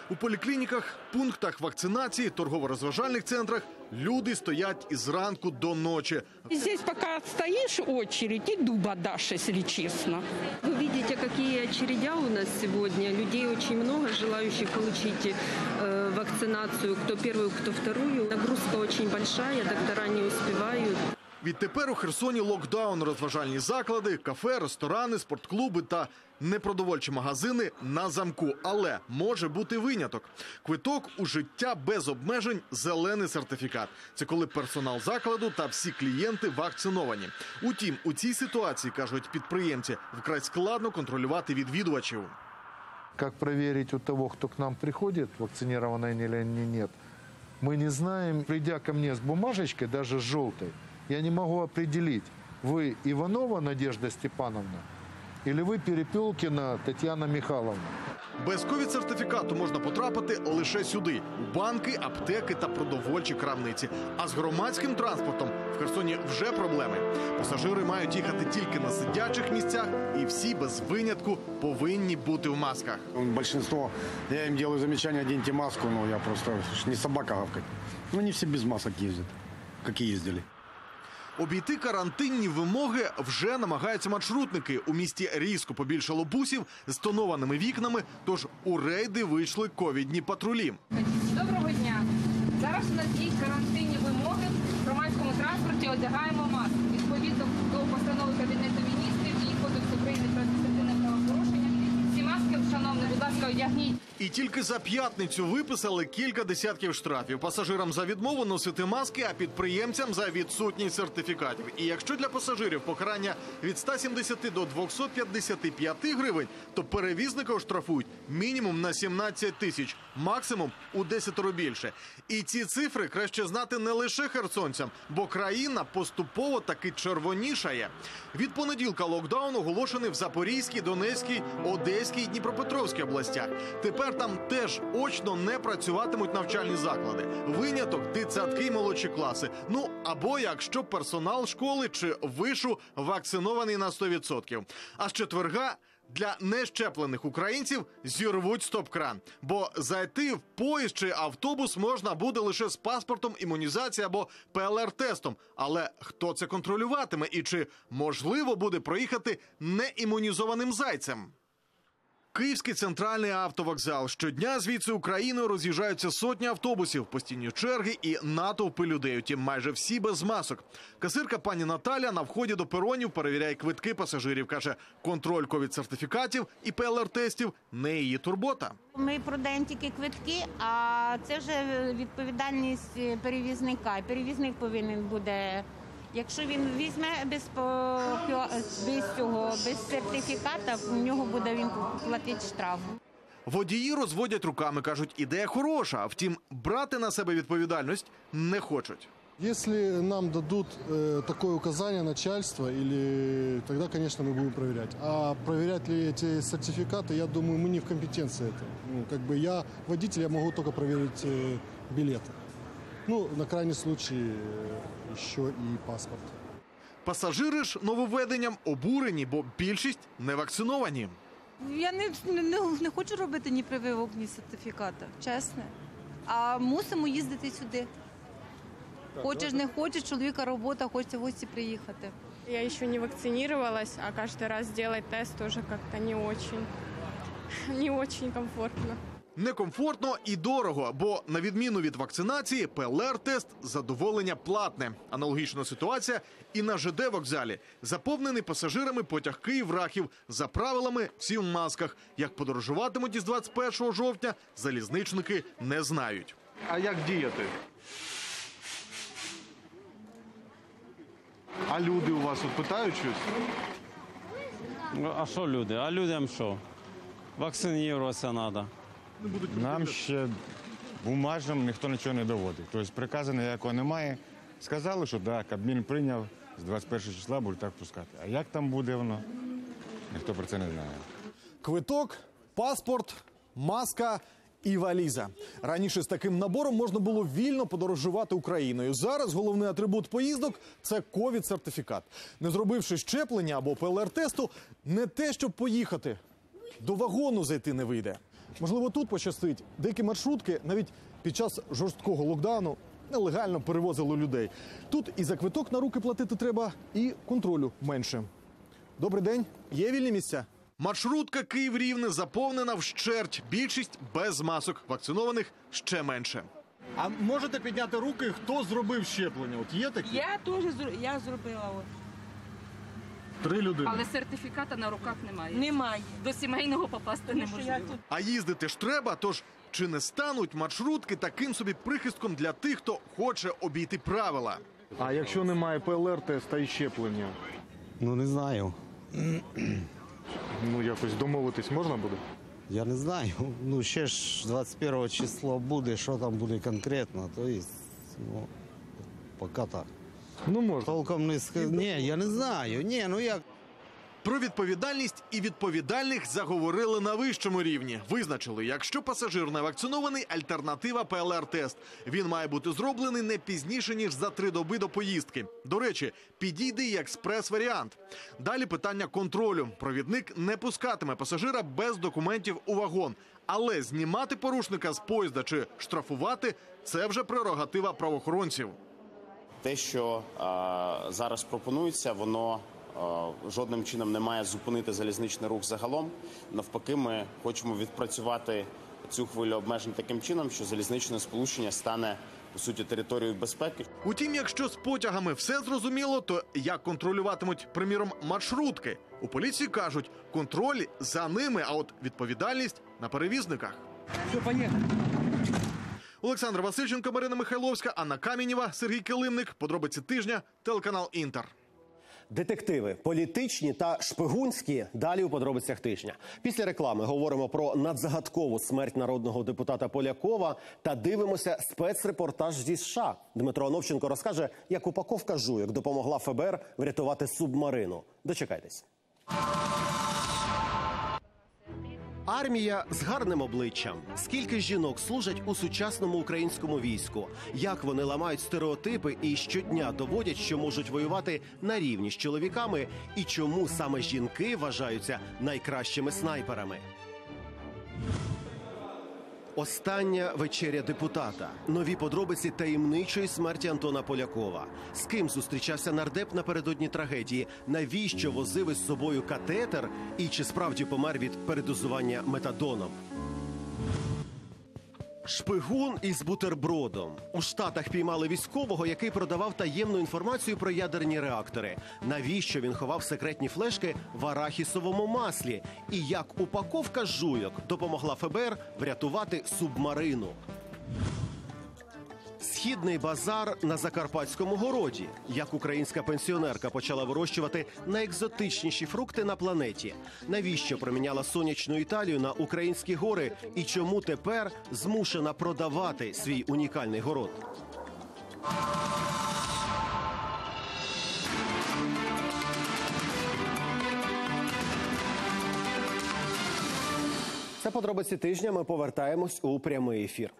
У поліклініках, пунктах вакцинації, торгово-розважальних центрах люди стоять із ранку до ночі. Здесь пока стоишь очередь, и дуба дашь, если честно. Вы видите, какие очередя у нас сегодня. Людей очень много, желающих получить э, вакцинацию. Кто первую, кто вторую. Нагрузка очень большая, доктора не успевают. Відтепер у Херсоні локдаун, розважальні заклади, кафе, ресторани, спортклуби та непродовольчі магазини на замку. Але може бути виняток. Квиток у життя без обмежень зелений сертифікат. Це коли персонал закладу та всі клієнти вакциновані. Утім, у цій ситуації кажуть підприємці, вкрай складно контролювати відвідувачів. Как проверить у того, кто к нам приходит, вакцинированный они или они нет, мы не знаем. Придя ко с бумажечкой, даже с желтой, я не могу определить, вы Иванова Надежда Степановна или вы Перепелкина Татьяна Михайловна. Без ковід сертифікату можна потрапити лише сюди: у банки, аптеки та продовольчі крамниці. А з громадським транспортом в Херсоні вже проблеми. Пасажири мають їхати тільки на сидячих місцях, і всі без винятку повинні бути в масках. Большинство, я им делаю замечание, оденьте маску, но я просто не собака гавкать. Ну, не все без масок ездят, как и ездили. Обійти карантинні вимоги вже намагаються маршрутники. У місті різко побільшало бусів з тонованими вікнами. Тож у рейди вийшли ковідні патрулі. Доброго дня. Зараз у нас діють карантинні вимоги. В громадському транспорті одягаємо маски. Відповідно до постанови Кабінету міністрів і Кодексу України про адміністративне правопорушення. Ці маски, шановні, будь ласка, одягніть. І тільки за п'ятницю виписали кілька десятків штрафів пасажирам за відмову носити маски, а підприємцям за відсутність сертифікатів. І якщо для пасажирів покарання від 170 до 255 гривень, то перевізників штрафують мінімум на 17 тисяч, максимум у 10 більше. І ці цифри краще знати не лише херсонцям, бо країна поступово таки червонішає. Від понеділка локдаун оголошений в Запорізькій, Донецькій, Одеській і Дніпропетровській областях. Тепер там теж очно не працюватимуть навчальні заклади. Виняток дитсадки й молодші класи. Ну або якщо персонал школи чи вишу вакцинований на 100%. А з четверга. Для нещеплених українців зірвуть стоп-кран, бо зайти в поїзд чи автобус можна буде лише з паспортом імунізації або ПЛР-тестом. Але хто це контролюватиме і чи можливо буде проїхати неімунізованим зайцем? Київський центральний автовокзал. Щодня звідси Україною роз'їжджаються сотні автобусів, постійні черги і натовпи людей. Утім, майже всі без масок. Касирка пані Наталя на вході до перонів перевіряє квитки пасажирів. каже, контроль ковід-сертифікатів і ПЛР-тестів не її турбота. Ми продаємо тільки квитки, а це вже відповідальність перевізника. Перевізник повинен буде. Якщо він візьме без по- без цього, без сертифіката, у нього буде він платити штраф. Водії розводять руками, кажуть, ідея хороша. Втім, брати на себе відповідальність не хочуть. Если нам дадут э, такое указание начальства, или тогда, конечно, мы будем проверять. А проверять ли эти сертификаты, я думаю, мы не в компетенции это. Ну, как бы я водитель, я могу только проверить э, билеты. Ну, на крайний случай э, еще и паспорт. Пасажири ж нововведенням обурені, бо більшість не вакциновані. Я не, не, не хочу робити ні прививок, ні сертифіката, чесно. А мусимо їздити сюди. Хочеш, не хочеш, чоловіка робота, хочеться в гості приїхати. Я еще не вакцинировалась, а каждый раз делать тест тоже как-то не очень, не очень комфортно. Некомфортно і дорого, бо на відміну від вакцинації, ПЛР-тест задоволення платне. Аналогічна ситуація і на ЖД вокзалі. Заповнений пасажирами потяг Київ-Рахів. За правилами всі в масках. Як подорожуватимуть із 21 жовтня, залізничники не знають. А як діяти? А люди у вас от питають щось? Ну, А що люди? А людям що? Вакцинуватися треба. Нам ще бумажним ніхто нічого не доводить. Тобто приказу ніякого немає. Сказали, що так, Кабмін прийняв з 21 числа будуть так пускати. А як там буде воно? Ніхто про це не знає. Квиток, паспорт, маска і валіза. Раніше з таким набором можна було вільно подорожувати Україною. Зараз головний атрибут поїздок це ковід-сертифікат. Не зробивши щеплення або ПЛР-тесту, не те, щоб поїхати. До вагону зайти не вийде. Можливо, тут пощастить. Деякі маршрутки навіть під час жорсткого локдауну нелегально перевозили людей. Тут і за квиток на руки платити треба, і контролю менше. Добрий день. Є вільні місця? Маршрутка Київ Рівне заповнена вщерть. Більшість без масок. Вакцинованих ще менше. А можете підняти руки, хто зробив щеплення? От є такі? Я теж зро- я зробила. От. Три людини. Але сертифіката на руках немає. Немає. До сімейного попасти неможливо. А їздити ж треба. Тож чи не стануть маршрутки таким собі прихистком для тих, хто хоче обійти правила? А якщо немає ПЛР-теста і щеплення? Ну не знаю. Ну якось домовитись можна буде? Я не знаю. Ну ще ж 21 число буде, що там буде конкретно, то є, ну, поки так. Ну можна. Толком не скажу. Ні, я не знаю. Ні, ну як. Про відповідальність і відповідальних заговорили на вищому рівні. Визначили, якщо пасажир не вакцинований, альтернатива ПЛР-тест. Він має бути зроблений не пізніше ніж за три доби до поїздки. До речі, підійде і експрес-варіант. Далі питання контролю. Провідник не пускатиме пасажира без документів у вагон. Але знімати порушника з поїзда чи штрафувати це вже прерогатива правоохоронців. Те, що е, зараз пропонується, воно е, жодним чином не має зупинити залізничний рух загалом. Навпаки, ми хочемо відпрацювати цю хвилю обмежень таким чином, що залізничне сполучення стане по суті територією безпеки. Утім, якщо з потягами все зрозуміло, то як контролюватимуть, приміром, маршрутки? У поліції кажуть, контроль за ними, а от відповідальність на перевізниках. Все, поїхали. Олександр Васильченко, Марина Михайловська, Анна Камінєва, Сергій Килимник. Подробиці тижня, телеканал Інтер. Детективи політичні та шпигунські. Далі у подробицях тижня. Після реклами говоримо про надзагадкову смерть народного депутата Полякова та дивимося спецрепортаж зі США. Дмитро Ановченко розкаже, як упаковка жуйок допомогла ФБР врятувати субмарину. Дочекайтесь. Армія з гарним обличчям. Скільки жінок служать у сучасному українському війську? Як вони ламають стереотипи і щодня доводять, що можуть воювати на рівні з чоловіками, і чому саме жінки вважаються найкращими снайперами? Остання вечеря депутата. Нові подробиці таємничої смерті Антона Полякова. З ким зустрічався нардеп напередодні трагедії? Навіщо возив із собою катетер? І чи справді помер від передозування метадоном? Шпигун із бутербродом у штатах піймали військового, який продавав таємну інформацію про ядерні реактори. Навіщо він ховав секретні флешки в арахісовому маслі? І як упаковка жуйок допомогла ФБР врятувати субмарину? Східний базар на закарпатському городі. Як українська пенсіонерка почала вирощувати найекзотичніші фрукти на планеті. Навіщо проміняла сонячну Італію на українські гори? І чому тепер змушена продавати свій унікальний город? Це подробиці тижня. Ми повертаємось у прямий ефір.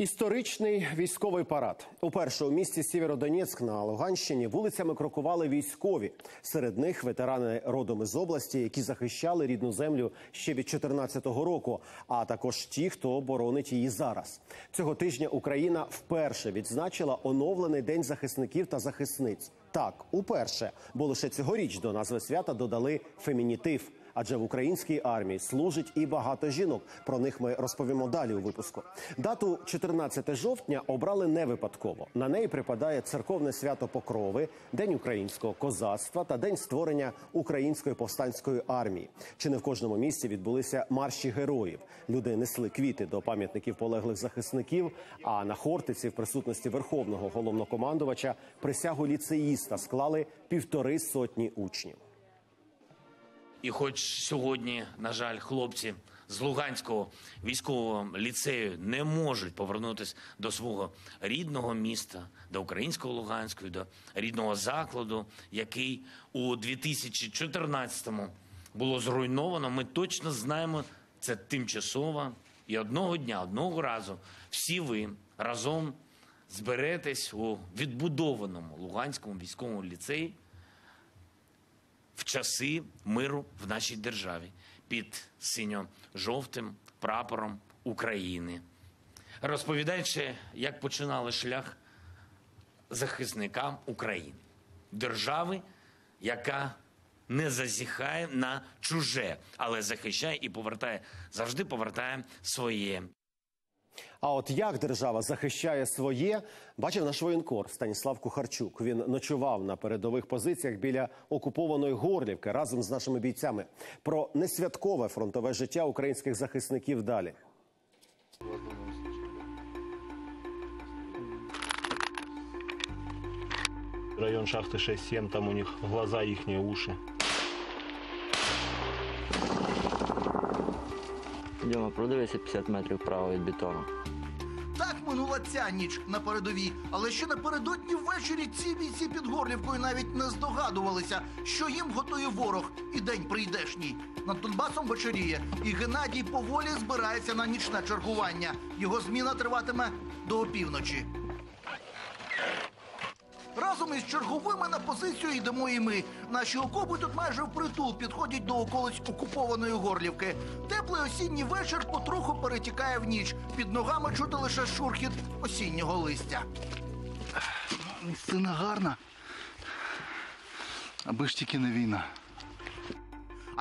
Історичний військовий парад уперше у місті Сєвєродонецьк на Луганщині вулицями крокували військові. Серед них ветерани родом із області, які захищали рідну землю ще від 2014 року, а також ті, хто боронить її зараз. Цього тижня Україна вперше відзначила оновлений день захисників та захисниць. Так, уперше, бо лише цьогоріч до назви свята додали фемінітив. Адже в українській армії служить і багато жінок. Про них ми розповімо далі у випуску. Дату 14 жовтня обрали не випадково. На неї припадає церковне свято Покрови, День українського козацтва та день створення української повстанської армії. Чи не в кожному місті відбулися марші героїв? Люди несли квіти до пам'ятників полеглих захисників. А на Хортиці, в присутності верховного головнокомандувача, присягу ліцеїста склали півтори сотні учнів. І хоч сьогодні, на жаль, хлопці з Луганського військового ліцею не можуть повернутися до свого рідного міста, до українського Луганського, до рідного закладу, який у 2014-му було зруйновано. Ми точно знаємо, це тимчасово. І одного дня, одного разу, всі ви разом зберетесь у відбудованому Луганському військовому ліцеї в часи миру в нашій державі під синьо-жовтим прапором України, розповідаючи, як починали шлях захисникам України, держави, яка не зазіхає на чуже, але захищає і повертає завжди повертає своє. А от як держава захищає своє, бачив наш воєнкор Станіслав Кухарчук. Він ночував на передових позиціях біля окупованої Горлівки разом з нашими бійцями. Про несвяткове фронтове життя українських захисників далі. Район шахты 6-7, там у них глаза, ихние уши. Діма, продивися 50 метрів вправо від бетону. Так минула ця ніч на передовій, але ще напередодні ввечері ці бійці під Горлівкою навіть не здогадувалися, що їм готує ворог і день прийдешній. Над Донбасом вечоріє, і Геннадій поволі збирається на нічне чергування. Його зміна триватиме до опівночі. Разом із черговими на позицію йдемо і ми. Наші окопи тут майже впритул підходять до околиць окупованої Горлівки. Теплий осінній вечір потроху перетікає в ніч. Під ногами чути лише шурхіт осіннього листя. Місцина гарна. Аби ж тільки не війна.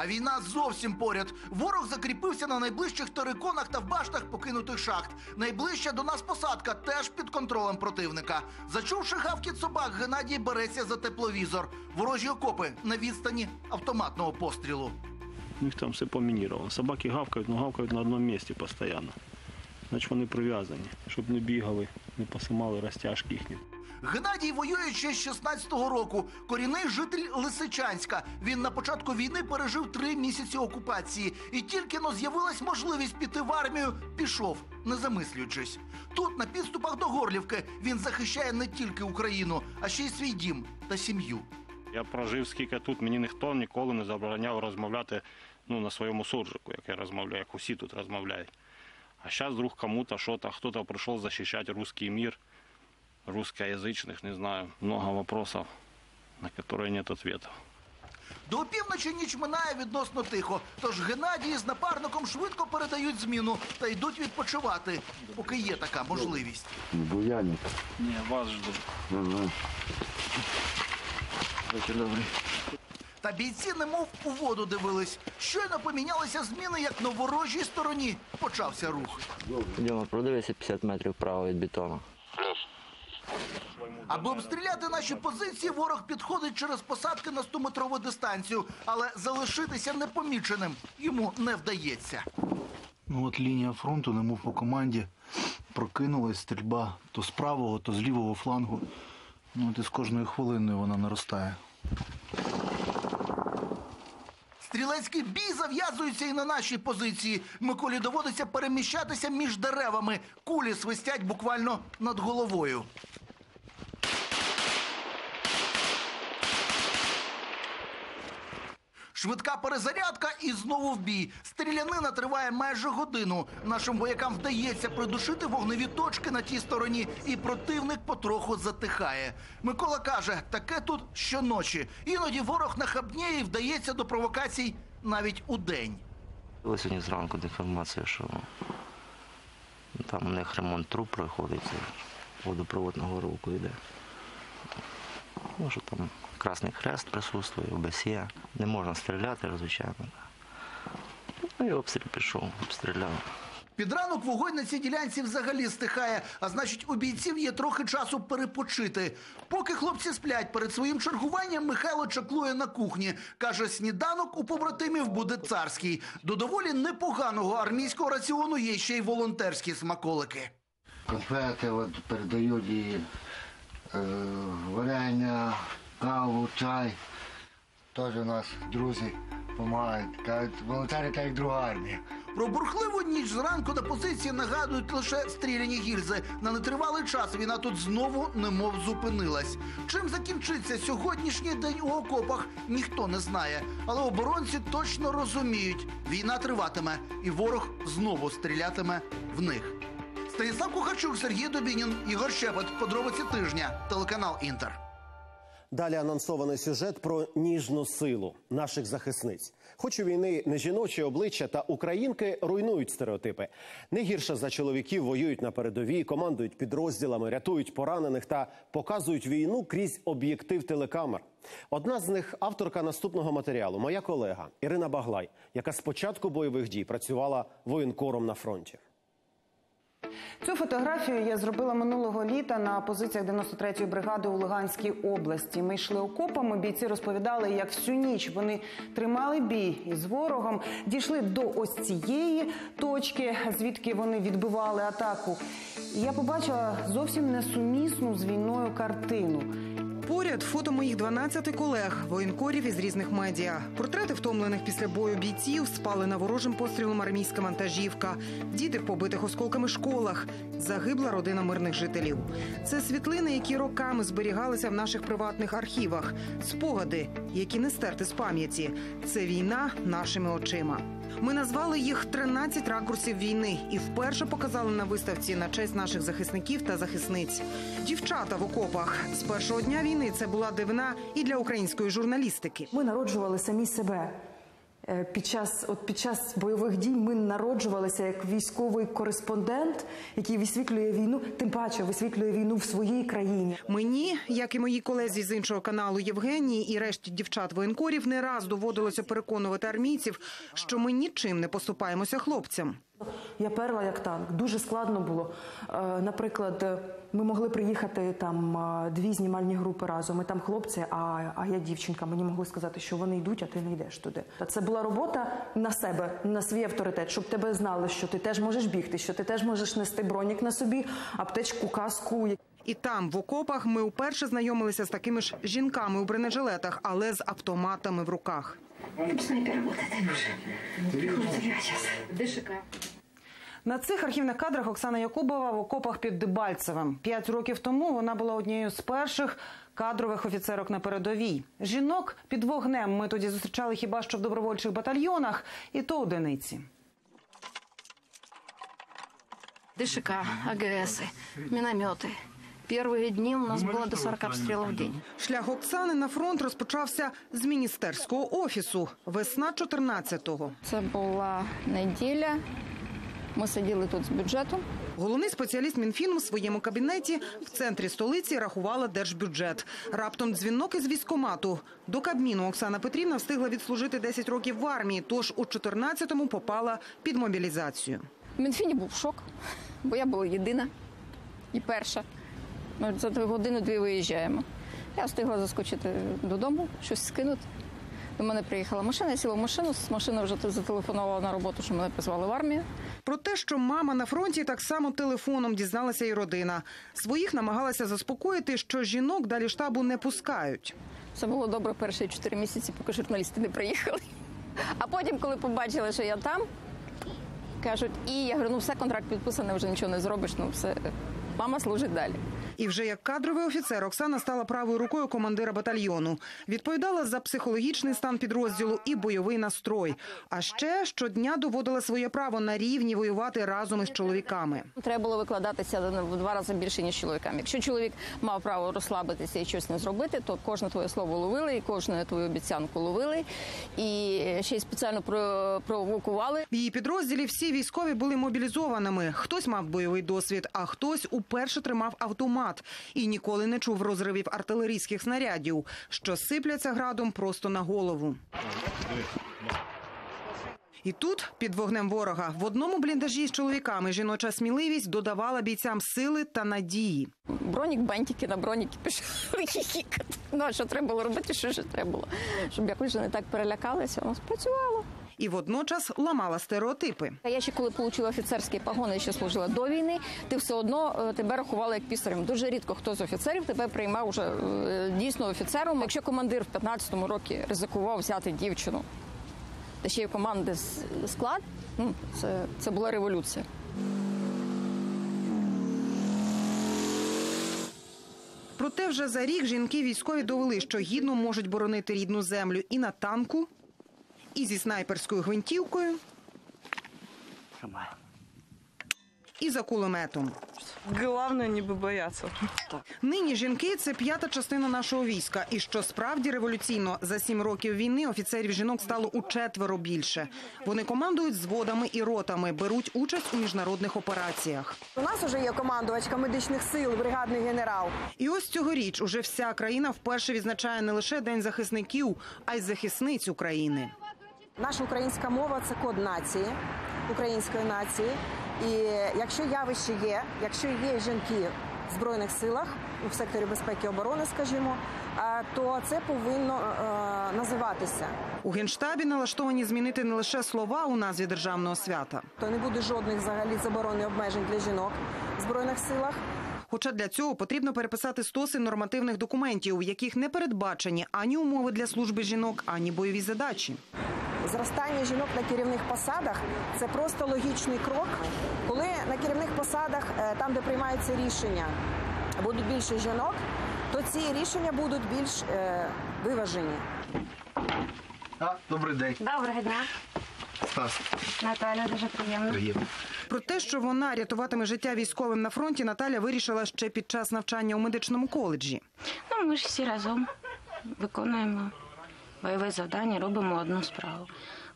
А війна зовсім поряд. Ворог закріпився на найближчих териконах та в баштах покинутих шахт. Найближча до нас посадка теж під контролем противника. Зачувши гавкіт собак, Геннадій береться за тепловізор. Ворожі окопи на відстані автоматного пострілу. У них там все помінировано. Собаки гавкають, але гавкають на одному місці постійно. Значить вони прив'язані, щоб не бігали, не посимали розтяжки їхні. Геннадій воює ще з 16-го року. Корінний житель Лисичанська. Він на початку війни пережив три місяці окупації. І тільки но з'явилась можливість піти в армію, пішов, не замислюючись. Тут, на підступах до Горлівки, він захищає не тільки Україну, а ще й свій дім та сім'ю. Я прожив скільки тут, мені ніхто ніколи не забороняв розмовляти ну, на своєму суржику, як я розмовляю, як усі тут розмовляють. А зараз вдруг кому-то что-то, кто-то пришел защищать русский мир, русскоязычных, не знаю. Много вопросов, на которые нет ответов. До опівночі ніч минає відносно тихо. Тож Геннадій з напарником швидко передають зміну та йдуть відпочивати, поки є така можливість. Буяник. Ні, вас жду. Ага. Вечір добрий. Та бійці немов у воду дивились. Щойно помінялися зміни, як на ворожій стороні почався рух. Діма, продивися 50 метрів вправо від бетону. Аби обстріляти наші позиції, ворог підходить через посадки на 100-метрову дистанцію, але залишитися непоміченим йому не вдається. Ну от лінія фронту, немов по команді, прокинулась стрільба то з правого, то з лівого флангу. Ну, от і з кожною хвилиною вона наростає. Стрілецький бій зав'язується і на нашій позиції. Миколі доводиться переміщатися між деревами. Кулі свистять буквально над головою. Швидка перезарядка і знову в бій. Стрілянина триває майже годину. Нашим воякам вдається придушити вогневі точки на тій стороні, і противник потроху затихає. Микола каже, таке тут щоночі. Іноді ворог нахабніє і вдається до провокацій навіть у день. Сьогодні зранку інформація, що там у них ремонт труб проходить, водопровод на горовку йде. Що там Красний Хрест присутствує, ОБСЄ. Не можна стріляти, звичайно. Ну і обстріл пішов, обстріляв. Під ранок вогонь на цій ділянці взагалі стихає, а значить, у бійців є трохи часу перепочити. Поки хлопці сплять перед своїм чергуванням, Михайло чаклує на кухні. Каже, сніданок у побратимів буде царський. До доволі непоганого армійського раціону є ще й волонтерські смаколики. Конфети от передають і е, варення, каву, чай. Теж у нас друзі допомагають. Кажуть, волонтери та як друга армія. Про бурхливу ніч зранку на позиції нагадують лише стріляні гільзи. На нетривалий час війна тут знову немов зупинилась. Чим закінчиться сьогоднішній день у окопах, ніхто не знає. Але оборонці точно розуміють, війна триватиме, і ворог знову стрілятиме в них. Станіслав Кухарчук, Сергій Добінін, Ігор Щепет. Подробиці тижня. Телеканал Інтер. Далі анонсований сюжет про ніжну силу наших захисниць. Хоч у війни не жіночі обличчя та українки руйнують стереотипи. Не гірше за чоловіків воюють на передовій, командують підрозділами, рятують поранених та показують війну крізь об'єктив телекамер. Одна з них авторка наступного матеріалу, моя колега Ірина Баглай, яка з початку бойових дій працювала воєнкором на фронті. Цю фотографію я зробила минулого літа на позиціях 93-ї бригади у Луганській області. Ми йшли окопами. Бійці розповідали, як всю ніч вони тримали бій із ворогом, дійшли до ось цієї точки, звідки вони відбивали атаку. І я побачила зовсім несумісну з війною картину. Поряд фото моїх 12 колег, воєнкорів із різних медіа. Портрети втомлених після бою бійців спали на ворожим пострілом армійська вантажівка. Діти в побитих осколками школах. Загибла родина мирних жителів. Це світлини, які роками зберігалися в наших приватних архівах. Спогади, які не стерти з пам'яті. Це війна нашими очима. Ми назвали їх «13 ракурсів війни і вперше показали на виставці на честь наших захисників та захисниць. Дівчата в окопах з першого дня війни це була дивина і для української журналістики. Ми народжували самі себе. Е, Під час, от під час бойових дій ми народжувалися як військовий кореспондент, який висвітлює війну, тим паче висвітлює війну в своїй країні. Мені, як і моїй колезі з іншого каналу Євгенії і решті дівчат воєнкорів, не раз доводилося переконувати армійців, що ми нічим не поступаємося хлопцям. Я перла як танк. Дуже складно було. Е, Наприклад, ми могли приїхати там е, дві знімальні групи разом. І там хлопці, а, а я дівчинка. Мені могли сказати, що вони йдуть, а ти не йдеш туди. Це була робота на себе, на свій авторитет, щоб тебе знали, що ти теж можеш бігти, що ти теж можеш нести бронік на собі, аптечку, каску. І там, в окопах, ми вперше знайомилися з такими ж жінками у бронежилетах, але з автоматами в руках. Снайпер, вот это ДШК. На цих архівних кадрах Оксана Якубова в окопах під Дебальцевим. П'ять років тому вона була однією з перших кадрових офіцерок на передовій. Жінок під вогнем ми тоді зустрічали хіба що в добровольчих батальйонах, і то одиниці. ДШК, АГС, міномети, Первые дни у нас было до 40 обстрелов в день. Шлях Оксани на фронт розпочався з міністерського офісу. Весна 14-го. Це була неділя. Ми сиділи тут з бюджетом. Головний спеціаліст Мінфіну в своєму кабінеті в центрі столиці рахувала держбюджет. Раптом дзвінок із військомату. До Кабміну Оксана Петрівна встигла відслужити 10 років в армії, тож у 14-му попала під мобілізацію. В Мінфіні був шок, бо я була єдина і перша. Ми за дві години-дві виїжджаємо. Я встигла заскочити додому, щось скинути. До мене приїхала машина, я сіла в машину, з машини вже зателефонувала на роботу, що мене призвали в армію. Про те, що мама на фронті так само телефоном дізналася і родина. Своїх намагалася заспокоїти, що жінок далі штабу не пускають. Все було добре перші чотири місяці, поки журналісти не приїхали. А потім, коли побачили, що я там, кажуть, і я говорю, ну все, контракт підписаний, вже нічого не зробиш, ну все, мама служить далі. І вже як кадровий офіцер Оксана стала правою рукою командира батальйону. Відповідала за психологічний стан підрозділу і бойовий настрой. А ще щодня доводила своє право на рівні воювати разом із чоловіками. Треба було викладатися в два рази більше, ніж чоловікам. Якщо чоловік мав право розслабитися і щось не зробити, то кожне твоє слово ловили, і кожну твою обіцянку ловили, і ще й спеціально про- провокували. В її підрозділі всі військові були мобілізованими. Хтось мав бойовий досвід, а хтось уперше тримав автомат і ніколи не чув розривів артилерійських снарядів, що сипляться градом просто на голову. І тут, під вогнем ворога, в одному бліндажі з чоловіками жіноча сміливість додавала бійцям сили та надії. Бронік, бантики на броніки пішли. Ну а що треба було робити? Що ж треба було? Щоб якось не так перелякалися, воно спрацювало. І водночас ламала стереотипи. Я ще коли отримала офіцерські погони, ще служила до війни, ти все одно е, тебе рахували як пісарем. Дуже рідко хто з офіцерів тебе приймав уже е, дійсно офіцером. Якщо командир в 15-му році ризикував взяти дівчину, та ще й команди склад, ну це, це була революція. Проте вже за рік жінки військові довели, що гідно можуть боронити рідну землю і на танку, і зі снайперською гвинтівкою, і за кулеметом. Главное не бояться. Нині жінки це п'ята частина нашого війська. І що справді революційно за сім років війни офіцерів жінок стало у четверо більше. Вони командують зводами і ротами, беруть участь у міжнародних операціях. У нас вже є командувачка медичних сил, бригадний генерал. І ось цьогоріч уже вся країна вперше відзначає не лише День захисників, а й захисниць України. Наша українська мова це код нації, української нації. І якщо явище є, якщо є жінки в збройних силах у секторі безпеки і оборони, скажімо, то це повинно е, називатися. У генштабі налаштовані змінити не лише слова у назві державного свята. То не буде жодних взагалі заборон і обмежень для жінок в збройних силах. Хоча для цього потрібно переписати стоси нормативних документів, у яких не передбачені ані умови для служби жінок, ані бойові задачі. Зростання жінок на керівних посадах це просто логічний крок. Коли на керівних посадах, е, там де приймаються рішення, будуть більше жінок, то ці рішення будуть більш е, виважені. А, добрий день. Доброго дня. Стас. Наталя, дуже приємно. Приємно. Про те, що вона рятуватиме життя військовим на фронті, Наталя вирішила ще під час навчання у медичному коледжі. Ну, ми ж всі разом виконуємо бойове завдання, робимо одну справу.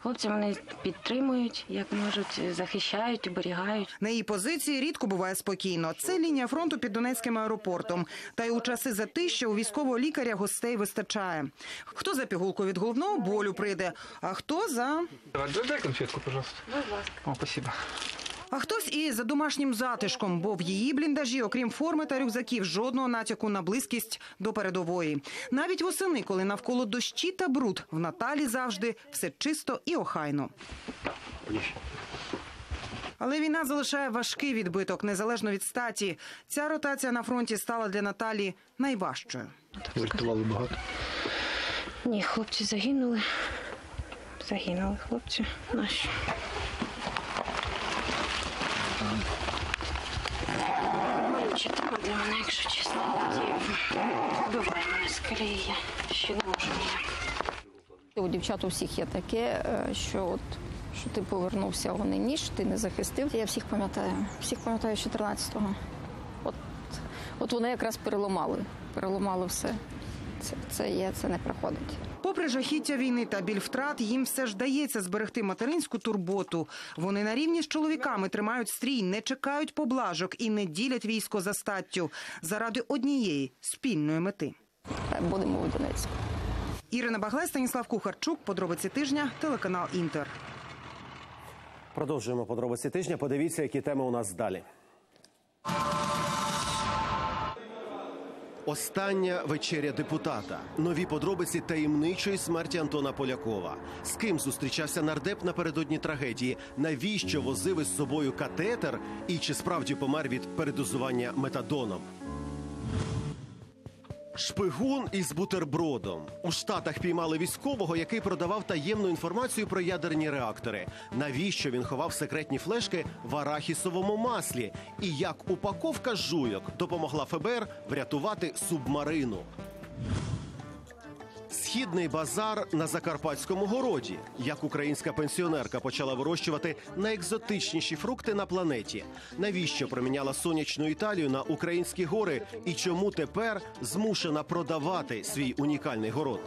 Хлопці вони підтримують, як можуть, захищають, оберігають. На її позиції рідко буває спокійно. Це лінія фронту під Донецьким аеропортом. Та й у часи затища у військового лікаря гостей вистачає. Хто за пігулку від головного болю прийде, а хто за Дай конфетку, пожалуйста. Будь ласка. О, спасибо. А хтось і за домашнім затишком, бо в її бліндажі, окрім форми та рюкзаків, жодного натяку на близькість до передової. Навіть восени, коли навколо дощі та бруд, в Наталі завжди все чисто і охайно. Але війна залишає важкий відбиток, незалежно від статі. Ця ротація на фронті стала для Наталі найважчою. Врятували багато. Ні, хлопці загинули. Загинули хлопці наші. Тема для мене, якщо чесно. Вбиває мене з колії. Ще не можу ніяк. У дівчат у всіх є таке, е, що от що ти повернувся, а вони ніж, ти не захистив. Я всіх пам'ятаю. Всіх пам'ятаю 14-го. От, От вони якраз переламали. Переламали все. Це, це є, це не проходить. Попри жахіття війни та біль втрат, їм все ж дається зберегти материнську турботу. Вони на рівні з чоловіками тримають стрій, не чекають поблажок і не ділять військо за статтю заради однієї спільної мети. Будемо у Донецьку. Ірина Багле, Станіслав Кухарчук. Подробиці тижня. Телеканал Інтер. Продовжуємо подробиці тижня. Подивіться, які теми у нас далі. Остання вечеря депутата. Нові подробиці таємничої смерті Антона Полякова. З ким зустрічався нардеп напередодні трагедії? Навіщо возив із собою катетер? І чи справді помер від передозування метадоном? Шпигун із бутербродом у штатах піймали військового, який продавав таємну інформацію про ядерні реактори. Навіщо він ховав секретні флешки в арахісовому маслі? І як упаковка жуйок допомогла ФБР врятувати субмарину? Східний базар на закарпатському городі. Як українська пенсіонерка почала вирощувати найекзотичніші фрукти на планеті. Навіщо проміняла сонячну Італію на українські гори? І чому тепер змушена продавати свій унікальний город?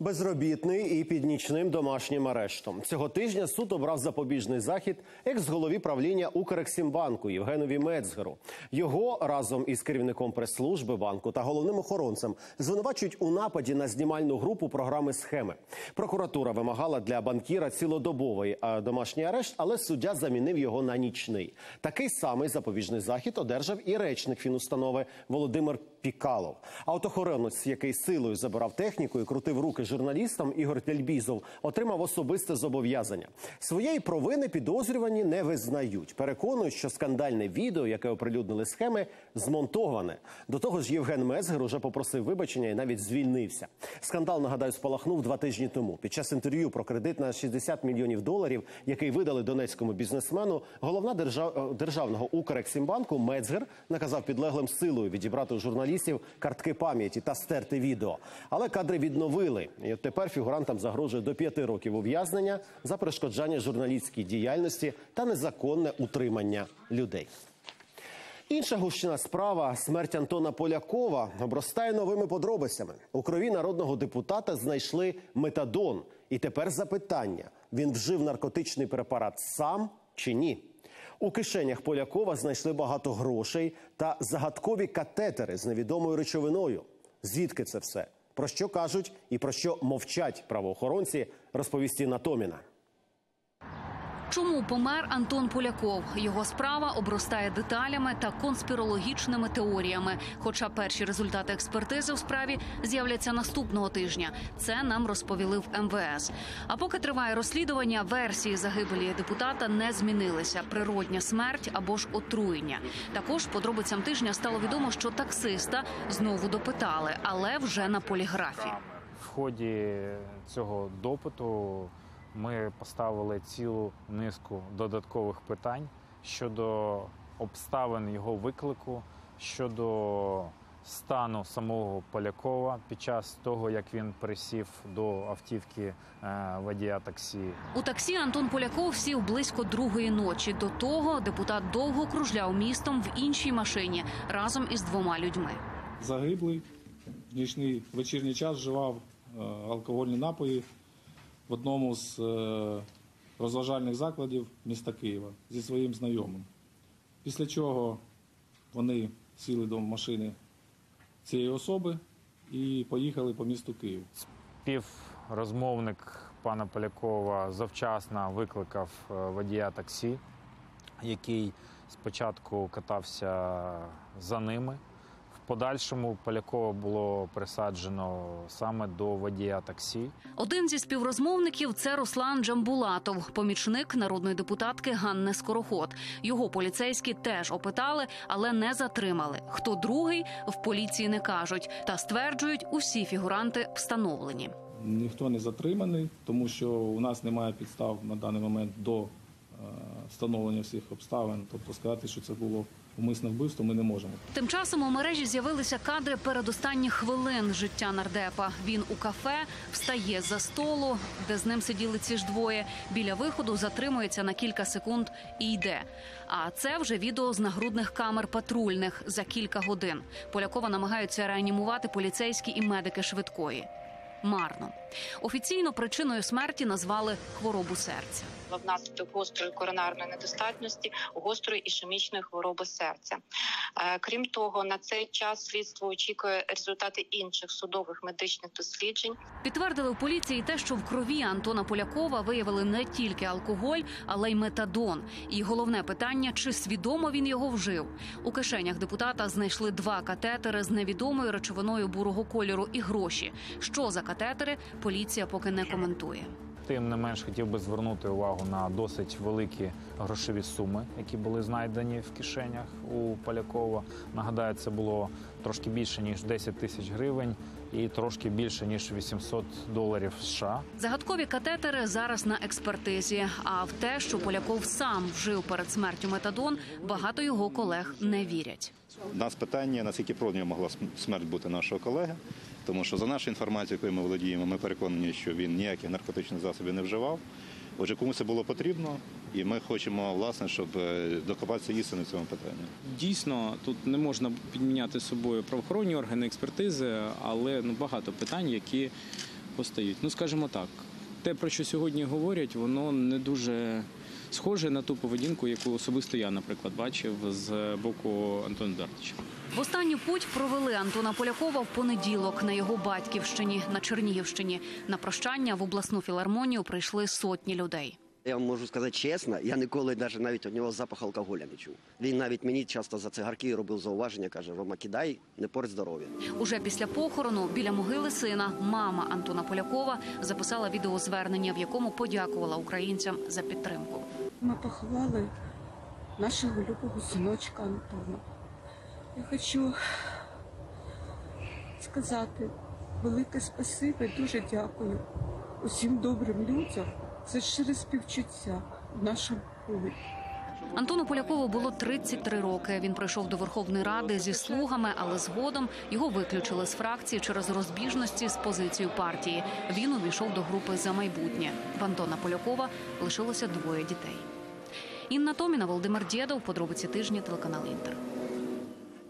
Безробітний і під нічним домашнім арештом цього тижня суд обрав запобіжний захід екс-голові правління Укрексімбанку Євгенові Мецгеру. Його разом із керівником прес-служби банку та головним охоронцем звинувачують у нападі на знімальну групу програми схеми. Прокуратура вимагала для банкіра цілодобовий домашній арешт, але суддя замінив його на нічний. Такий самий запобіжний захід одержав і речник фінустанови Володимир Пікалов. А от охоронець, який силою забирав техніку і крутив руки журналістам, Ігор Тельбізов, отримав особисте зобов'язання. Своєї провини підозрювані не визнають. Переконують, що скандальне відео, яке оприлюднили схеми, змонтоване. До того ж, Євген Мезгер уже попросив вибачення і навіть звільнився. Скандал нагадаю спалахнув два тижні тому. Під час інтерв'ю про кредит на 60 мільйонів доларів, який видали донецькому бізнесмену, головна держав... державного Укрексімбанку Мецгер наказав підлеглим силою відібрати у журналістів картки пам'яті та стерти відео. Але кадри відновили. І тепер фігурантам загрожує до п'яти років ув'язнення за перешкоджання журналістській діяльності та незаконне утримання людей. Інша гущина справа смерть Антона Полякова обростає новими подробицями. У крові народного депутата знайшли метадон. І тепер запитання: він вжив наркотичний препарат сам чи ні? У кишенях Полякова знайшли багато грошей та загадкові катетери з невідомою речовиною. Звідки це все? Про що кажуть і про що мовчать правоохоронці, розповісті Натоміна. Чому помер Антон Поляков? Його справа обростає деталями та конспірологічними теоріями. Хоча перші результати експертизи в справі з'являться наступного тижня. Це нам розповіли в МВС. А поки триває розслідування, версії загибелі депутата не змінилися: природня смерть або ж отруєння. Також подробицям тижня стало відомо, що таксиста знову допитали, але вже на поліграфі. В ході цього допиту ми поставили цілу низку додаткових питань щодо обставин його виклику, щодо стану самого Полякова під час того, як він присів до автівки е, водія таксі. У таксі Антон Поляков сів близько другої ночі. До того депутат довго кружляв містом в іншій машині разом із двома людьми. Загиблий в нічний вечірній час вживав е, алкогольні напої в одному з е, розважальних закладів міста Києва зі своїм знайомим. Після чого вони сіли до машини цієї особи і поїхали по місту Київ. Співрозмовник пана Полякова завчасно викликав е, водія таксі, який спочатку катався за ними. Подальшому Полякова було присаджено саме до водія таксі. Один зі співрозмовників це Руслан Джамбулатов, помічник народної депутатки Ганни Скороход. Його поліцейські теж опитали, але не затримали. Хто другий в поліції не кажуть та стверджують, усі фігуранти встановлені. Ніхто не затриманий, тому що у нас немає підстав на даний момент до е, встановлення всіх обставин. Тобто сказати, що це було умисне вбивство ми не можемо. Тим часом у мережі з'явилися кадри передостанніх хвилин життя нардепа. Він у кафе встає за столу, де з ним сиділи ці ж двоє. Біля виходу затримується на кілька секунд і йде. А це вже відео з нагрудних камер патрульних за кілька годин. Полякова намагаються реанімувати поліцейські і медики швидкої. Марно офіційно причиною смерті назвали хворобу серця. внаслідок гострої коронарної недостатності, гострої ішемічної хвороби серця. Е, Крім того, на цей час слідство очікує результати інших судових медичних досліджень. Підтвердили у поліції те, що в крові Антона Полякова виявили не тільки алкоголь, але й метадон. І головне питання: чи свідомо він його вжив? У кишенях депутата знайшли два катетери з невідомою речовиною бурого кольору і гроші. Що за катетери? Поліція поки не коментує. Тим не менш хотів би звернути увагу на досить великі грошові суми, які були знайдені в кишенях у Полякова. Нагадаю, це було трошки більше ніж 10 тисяч гривень і трошки більше ніж 800 доларів США. Загадкові катетери зараз на експертизі. А в те, що Поляков сам вжив перед смертю метадон, багато його колег не вірять. У нас питання, наскільки природньою могла смерть бути нашого колеги, тому що за нашою інформацією, якою ми володіємо, ми переконані, що він ніяких наркотичних засобів не вживав. Отже, комусь це було потрібно, і ми хочемо, власне, щоб е, докопатися істини в цьому питанні. Дійсно, тут не можна підміняти собою правоохоронні органи експертизи, але ну багато питань, які постають. Ну скажімо так, те, про що сьогодні говорять, воно не дуже схоже на ту поведінку, яку особисто я, наприклад, бачив з боку Антона Дартича. В останню путь провели Антона Полякова в понеділок на його батьківщині на Чернігівщині. На прощання в обласну філармонію прийшли сотні людей. Я вам можу сказати чесно, я ніколи навіть навіть від нього запах алкоголя не чув. Він навіть мені часто за цигарки робив зауваження, каже: Рома, кидай, не порт здоров'я. Уже після похорону біля могили сина мама Антона Полякова записала відеозвернення, в якому подякувала українцям за підтримку. Ми поховали нашого любого синочка Антона. Я хочу сказати велике спасибі, дуже дякую усім добрим людям за щире співчуття в нашому полі. Антону Полякову було 33 роки. Він прийшов до Верховної Ради зі слугами, але згодом його виключили з фракції через розбіжності з позицією партії. Він увійшов до групи за майбутнє. В Антона Полякова лишилося двоє дітей. Інна Томіна, Володимир Дєдов, подробиці тижня, телеканал Інтер.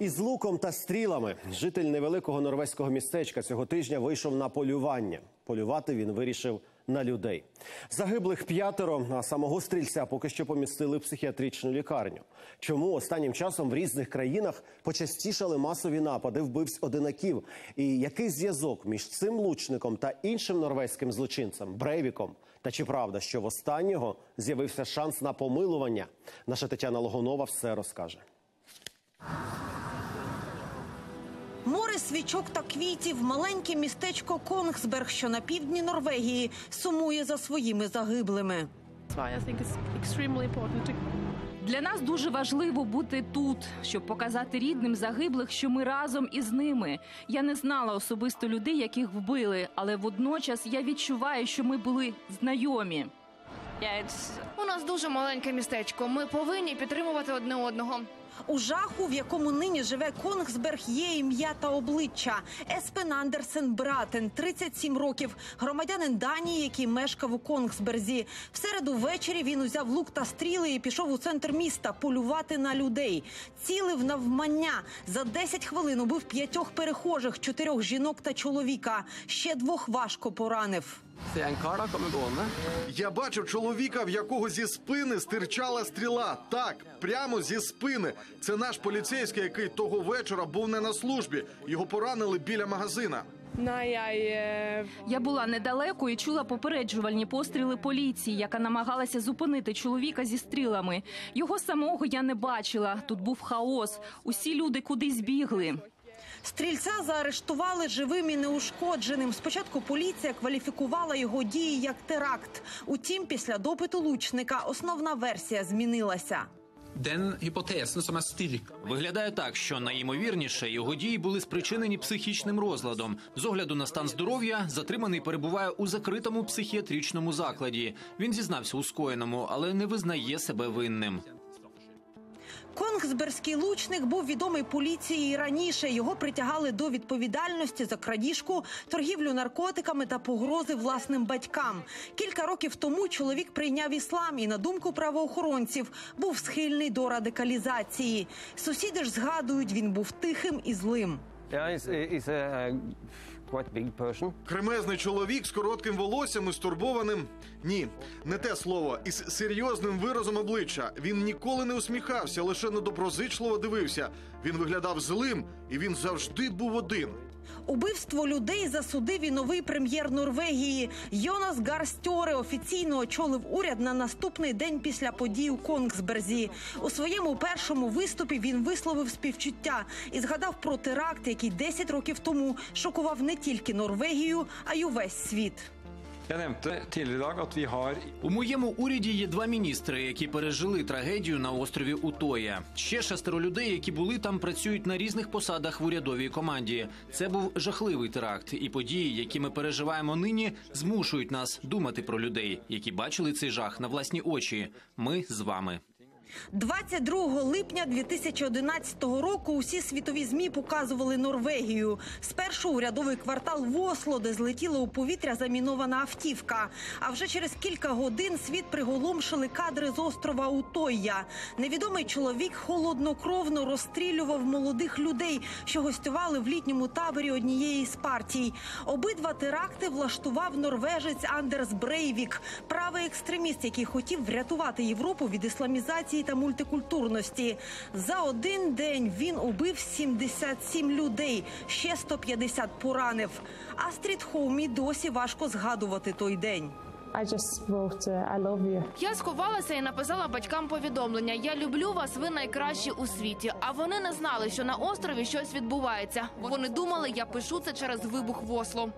Із луком та стрілами житель невеликого норвезького містечка цього тижня вийшов на полювання. Полювати він вирішив на людей. Загиблих п'ятеро, а самого стрільця поки що помістили в психіатричну лікарню. Чому останнім часом в різних країнах почастішали масові напади вбивць одинаків? І який зв'язок між цим лучником та іншим норвезьким злочинцем Брейвіком? Та чи правда, що в останнього з'явився шанс на помилування? Наша Тетяна Логунова все розкаже. Море свічок та квітів, маленьке містечко Конгсберг, що на півдні Норвегії, сумує за своїми загиблими. Для нас дуже важливо бути тут, щоб показати рідним загиблих, що ми разом із ними. Я не знала особисто людей, яких вбили, але водночас я відчуваю, що ми були знайомі. У нас дуже маленьке містечко. Ми повинні підтримувати одне одного. У жаху, в якому нині живе Конгсберг, є ім'я та обличчя. Еспен Андерсен Братен, 37 років, громадянин Данії, який мешкав у Конгсберзі. В середу ввечері він узяв лук та стріли і пішов у центр міста полювати на людей. Цілив навмання. За 10 хвилин убив п'ятьох перехожих, чотирьох жінок та чоловіка. Ще двох важко поранив. Я бачив чоловіка, в якого зі спини стирчала стріла. Так, прямо зі спини. Це наш поліцейський, який того вечора був не на службі. Його поранили біля магазина. Я була недалеко і чула попереджувальні постріли поліції, яка намагалася зупинити чоловіка зі стрілами. Його самого я не бачила. Тут був хаос. Усі люди кудись бігли. Стрільця заарештували живим і неушкодженим. Спочатку поліція кваліфікувала його дії як теракт. Утім, після допиту лучника основна версія змінилася. Er styrka Виглядає так, що найімовірніше його дії були спричинені психічним розладом. З огляду на стан здоров'я затриманий перебуває у закритому психіатричному закладі. Він зізнався у скоєному, але не визнає себе винним. Конгсберзький лучник був відомий поліції і раніше. Його притягали до відповідальності за крадіжку, торгівлю наркотиками та погрози власним батькам. Кілька років тому чоловік прийняв іслам і, на думку правоохоронців, був схильний до радикалізації. Сусіди ж згадують, він був тихим і злим. Yeah, he's, he's a uh, quite big person. Кремезний чоловік з коротким волоссям і стурбованим. Ні, не те слово. Із серйозним виразом обличчя. Він ніколи не усміхався, лише недоброзичливо дивився. Він виглядав злим, і він завжди був один. Убивство людей засудив і новий прем'єр Норвегії Йонас Гарстьоре офіційно очолив уряд на наступний день після подій у Конгсберзі. У своєму першому виступі він висловив співчуття і згадав про теракт, який 10 років тому шокував не тільки Норвегію, а й увесь світ. Jeg nevnte tidligere i У моєму уряді є два міністри, які пережили трагедію на острові Утоя. Ще шестеро людей, які були там, працюють на різних посадах в урядовій команді. Це був жахливий теракт, і події, які ми переживаємо нині, змушують нас думати про людей, які бачили цей жах на власні очі. Ми з вами. 22 липня 2011 року усі світові змі показували Норвегію. Спершу урядовий квартал в Осло, де злетіла у повітря замінована автівка. А вже через кілька годин світ приголомшили кадри з острова Утойя. Невідомий чоловік холоднокровно розстрілював молодих людей, що гостювали в літньому таборі однієї з партій. Обидва теракти влаштував норвежець Андерс Брейвік, правий екстреміст, який хотів врятувати Європу від ісламізації та мультикультурності. За один день він убив 77 людей, ще 150 поранив. Астрід Хоумі досі важко згадувати той день. I just wrote, I love you. Я сховалася і написала батькам повідомлення: Я люблю вас, ви найкращі у світі. А вони не знали, що на острові щось відбувається. Вони думали, я пишу це через вибух в Осло.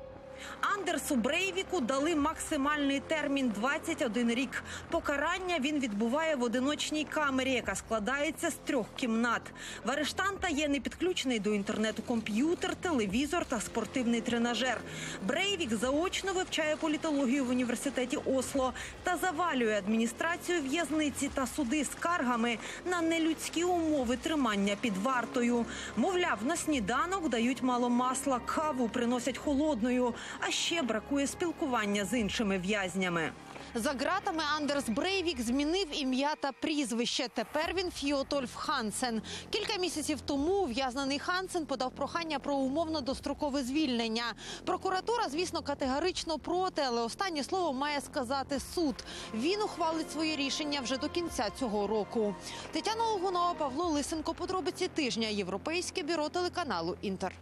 Андерсу Брейвіку дали максимальний термін 21 рік. Покарання він відбуває в одиночній камері, яка складається з трьох кімнат. В арештанта є непідключений до інтернету комп'ютер, телевізор та спортивний тренажер. Брейвік заочно вивчає політологію в університеті Осло та завалює адміністрацію в'язниці та суди скаргами на нелюдські умови тримання під вартою. Мовляв, на сніданок дають мало масла, каву приносять холодною, а ще бракує спілкування з іншими в'язнями. За ґратами Андерс Брейвік змінив ім'я та прізвище. Тепер він Фіотольф Хансен. Кілька місяців тому ув'язнений Хансен подав прохання про умовно дострокове звільнення. Прокуратура, звісно, категорично проти, але останнє слово має сказати суд. Він ухвалить своє рішення вже до кінця цього року. Тетяна Логунова, Павло Лисенко. Подробиці тижня. Європейське бюро телеканалу Інтер.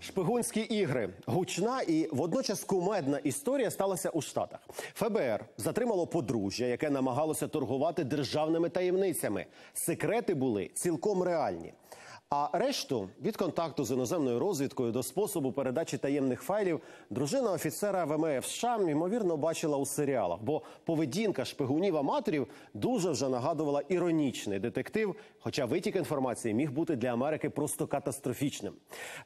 Шпигунські ігри гучна і водночас кумедна історія сталася у Штатах. ФБР затримало подружжя, яке намагалося торгувати державними таємницями. Секрети були цілком реальні. А решту від контакту з іноземною розвідкою до способу передачі таємних файлів дружина офіцера ВМФ США ймовірно бачила у серіалах, бо поведінка шпигунів аматорів дуже вже нагадувала іронічний детектив. Хоча витік інформації міг бути для Америки просто катастрофічним.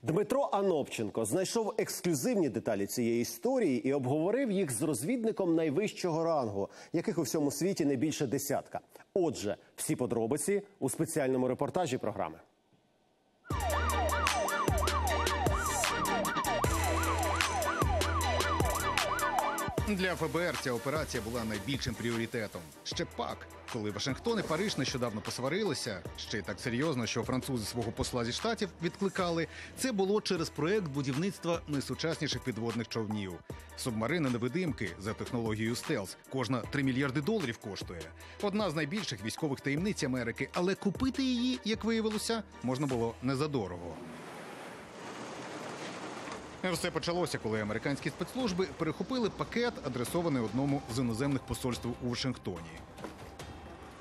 Дмитро Анопченко знайшов ексклюзивні деталі цієї історії і обговорив їх з розвідником найвищого рангу, яких у всьому світі не більше десятка. Отже, всі подробиці у спеціальному репортажі програми. Для ФБР ця операція була найбільшим пріоритетом. Ще б пак, коли Вашингтон і Париж нещодавно посварилися, ще й так серйозно, що французи свого посла зі штатів відкликали. Це було через проект будівництва найсучасніших підводних човнів. Субмарини невидимки за технологією стелс. Кожна 3 мільярди доларів коштує. Одна з найбільших військових таємниць Америки, але купити її, як виявилося, можна було не задорого. Все почалося, коли американські спецслужби перехопили пакет, адресований одному з іноземних посольств у Вашингтоні.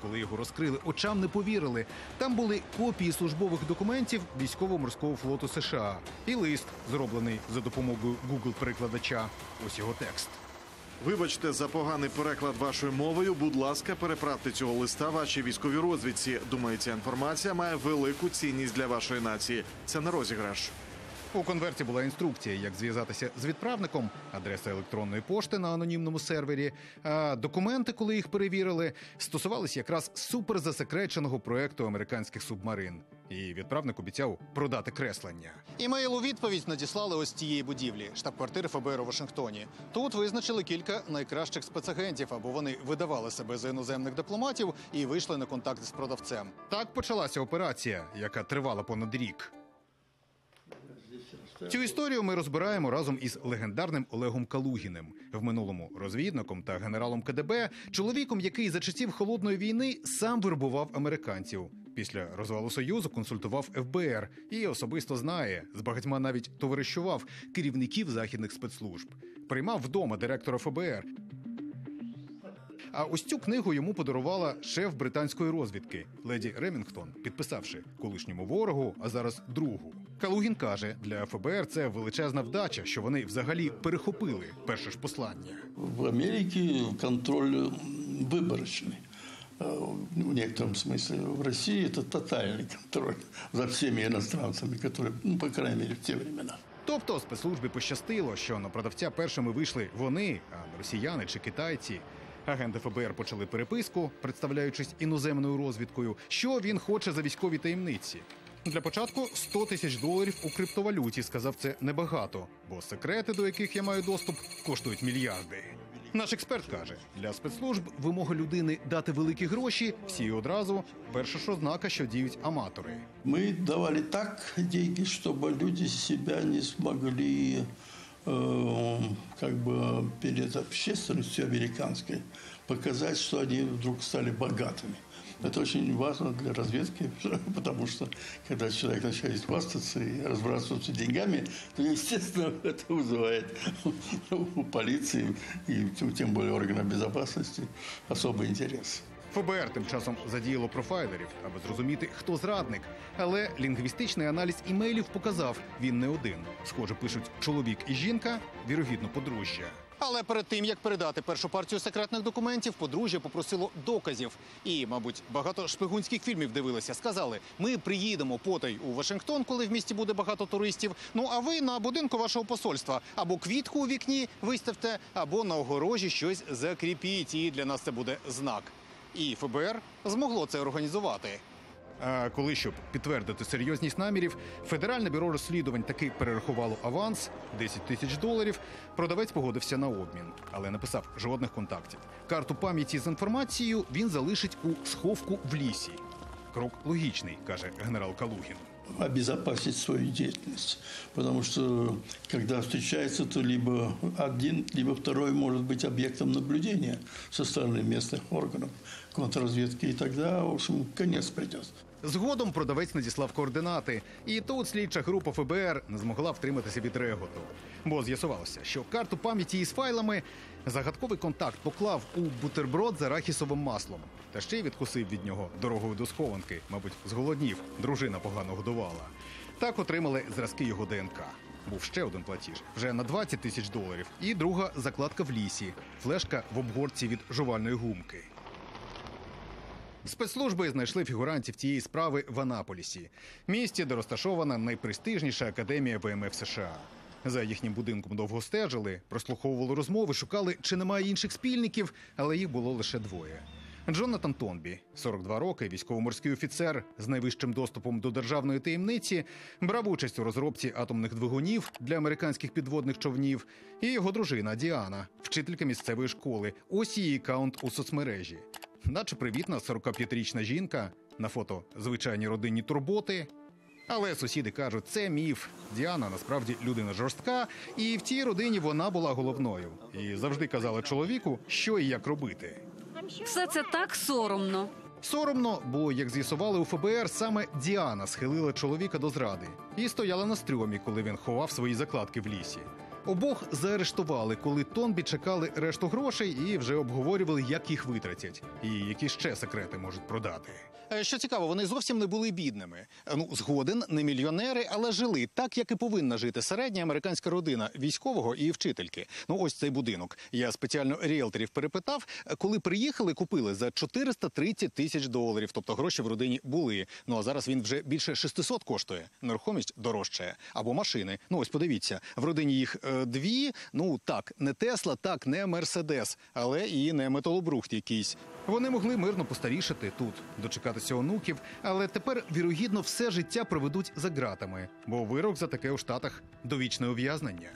Коли його розкрили, очам не повірили. Там були копії службових документів військово-морського флоту США і лист, зроблений за допомогою Google-перекладача. Ось його текст. Вибачте за поганий переклад вашою мовою. Будь ласка, переправте цього листа вашій військовій розвідці. Думаю, ця інформація має велику цінність для вашої нації. Це не розіграш. У конверті була інструкція, як зв'язатися з відправником, адреса електронної пошти на анонімному сервері. А документи, коли їх перевірили, стосувалися якраз суперзасекреченого проекту американських субмарин. І відправник обіцяв продати креслення. Імейл у відповідь надіслали ось цієї будівлі, штаб-квартири ФБР у Вашингтоні. Тут визначили кілька найкращих спецагентів, або вони видавали себе за іноземних дипломатів і вийшли на контакт з продавцем. Так почалася операція, яка тривала понад рік. Цю історію ми розбираємо разом із легендарним Олегом Калугіним, в минулому розвідником та генералом КДБ, чоловіком, який за часів холодної війни сам вербував американців. Після розвалу союзу консультував ФБР і особисто знає, з багатьма навіть товаришував керівників західних спецслужб. Приймав вдома директора ФБР. А ось цю книгу йому подарувала шеф британської розвідки леді Ремінгтон, підписавши колишньому ворогу, а зараз другу. Калугін каже, для ФБР це величезна вдача, що вони взагалі перехопили перше ж послання. В Америке контроль м, выборочный. Э, В некотором смысле в России это тотальный контроль за всеми иностранцами, которые, ну, по крайней мере, в те времена. Тобто спецслужбі пощастило, що на продавця першими вийшли вони, а не росіяни чи китайці. Агенти ФБР почали переписку, представляючись іноземною розвідкою, що він хоче за військові таємниці. Для початку 100 тисяч доларів у криптовалюті сказав це небагато, бо секрети, до яких я маю доступ, коштують мільярди. Наш експерт каже, для спецслужб вимога людини дати великі гроші всі одразу перша ж ознака, що діють аматори. Мы давали так деньги, чтобы люди себя не смогли э, как бы перед общественностью американской показать, что они вдруг стали богатыми. Это очень важно для разведки, потому что когда человек начинает хвастаться и разбрасываться деньгами, то, естественно, это вызывает у полиции и тем более органов безопасности особый интерес. ФБР тим часом задіяло профайлерів, аби зрозуміти, хто зрадник. Але лінгвістичний аналіз імейлів показав, він не один. Схоже, пишуть чоловік і жінка, вірогідно, подружжя. Але перед тим як передати першу партію секретних документів, подружжя попросило доказів. І, мабуть, багато шпигунських фільмів дивилися. Сказали: ми приїдемо потай у Вашингтон, коли в місті буде багато туристів. Ну а ви на будинку вашого посольства або квітку у вікні виставте, або на огорожі щось закріпіть. І для нас це буде знак І ФБР змогло це організувати. А коли щоб підтвердити серйозність намірів, федеральне бюро розслідувань таки перерахувало аванс 10 тисяч доларів. Продавець погодився на обмін, але не писав жодних контактів. Карту пам'яті з інформацією він залишить у сховку в лісі. Крок логічний, каже генерал Калугін. обезопасить свою деятельность. Потому что, когда встречается, то либо один, либо второй может быть объектом наблюдения со стороны местных органов контрразведки. И тогда, в общем, конец придет. Згодом продавець надіслав координати, і тут слідча група ФБР не змогла втриматися від реготу. Бо з'ясувалося, що карту пам'яті із файлами загадковий контакт поклав у бутерброд з арахісовим маслом. Та ще й відкусив від нього дорогою до схованки. Мабуть, зголоднів, дружина погано годувала. Так отримали зразки його ДНК. Був ще один платіж вже на 20 тисяч доларів, і друга закладка в лісі, флешка в обгорці від жувальної гумки. Спецслужби знайшли фігурантів цієї справи в Анаполісі, місті, де розташована найпрестижніша академія ВМФ США. За їхнім будинком довго стежили, прослуховували розмови, шукали, чи немає інших спільників, але їх було лише двоє. Джонатан Тонбі, 42 роки, військово-морський офіцер з найвищим доступом до державної таємниці, брав участь у розробці атомних двигунів для американських підводних човнів, і його дружина Діана, вчителька місцевої школи. Ось її аккаунт у соцмережі. Наче привітна 45-річна жінка на фото звичайні родинні турботи. Але сусіди кажуть, це міф. Діана насправді людина жорстка, і в цій родині вона була головною. І завжди казала чоловіку, що і як робити. Все це так соромно. Соромно, бо, як з'ясували у ФБР, саме Діана схилила чоловіка до зради і стояла на стрьомі, коли він ховав свої закладки в лісі. Обох заарештували, коли Тонбі чекали решту грошей і вже обговорювали, як їх витратять, і які ще секрети можуть продати. Е, Що цікаво, вони зовсім не були бідними. Е, Ну, згоден, не мільйонери, але жили так, як і повинна жити середня американська родина військового і вчительки. Ну, ось цей будинок. Я спеціально ріелторів перепитав. Е, Коли приїхали, купили за 430 тисяч доларів. Тобто гроші в родині були. Ну а зараз він вже більше 600 коштує. Нерухомість дорожчає. Або машини. Ну ось подивіться, в родині їх дві. Ну так, не Тесла, так, не Мерседес, але і не металобрухт якийсь. Вони могли мирно постарішати тут, дочекатися онуків, але тепер вірогідно все життя проведуть за ґратами, бо вирок за таке у штатах довічне ув'язнення.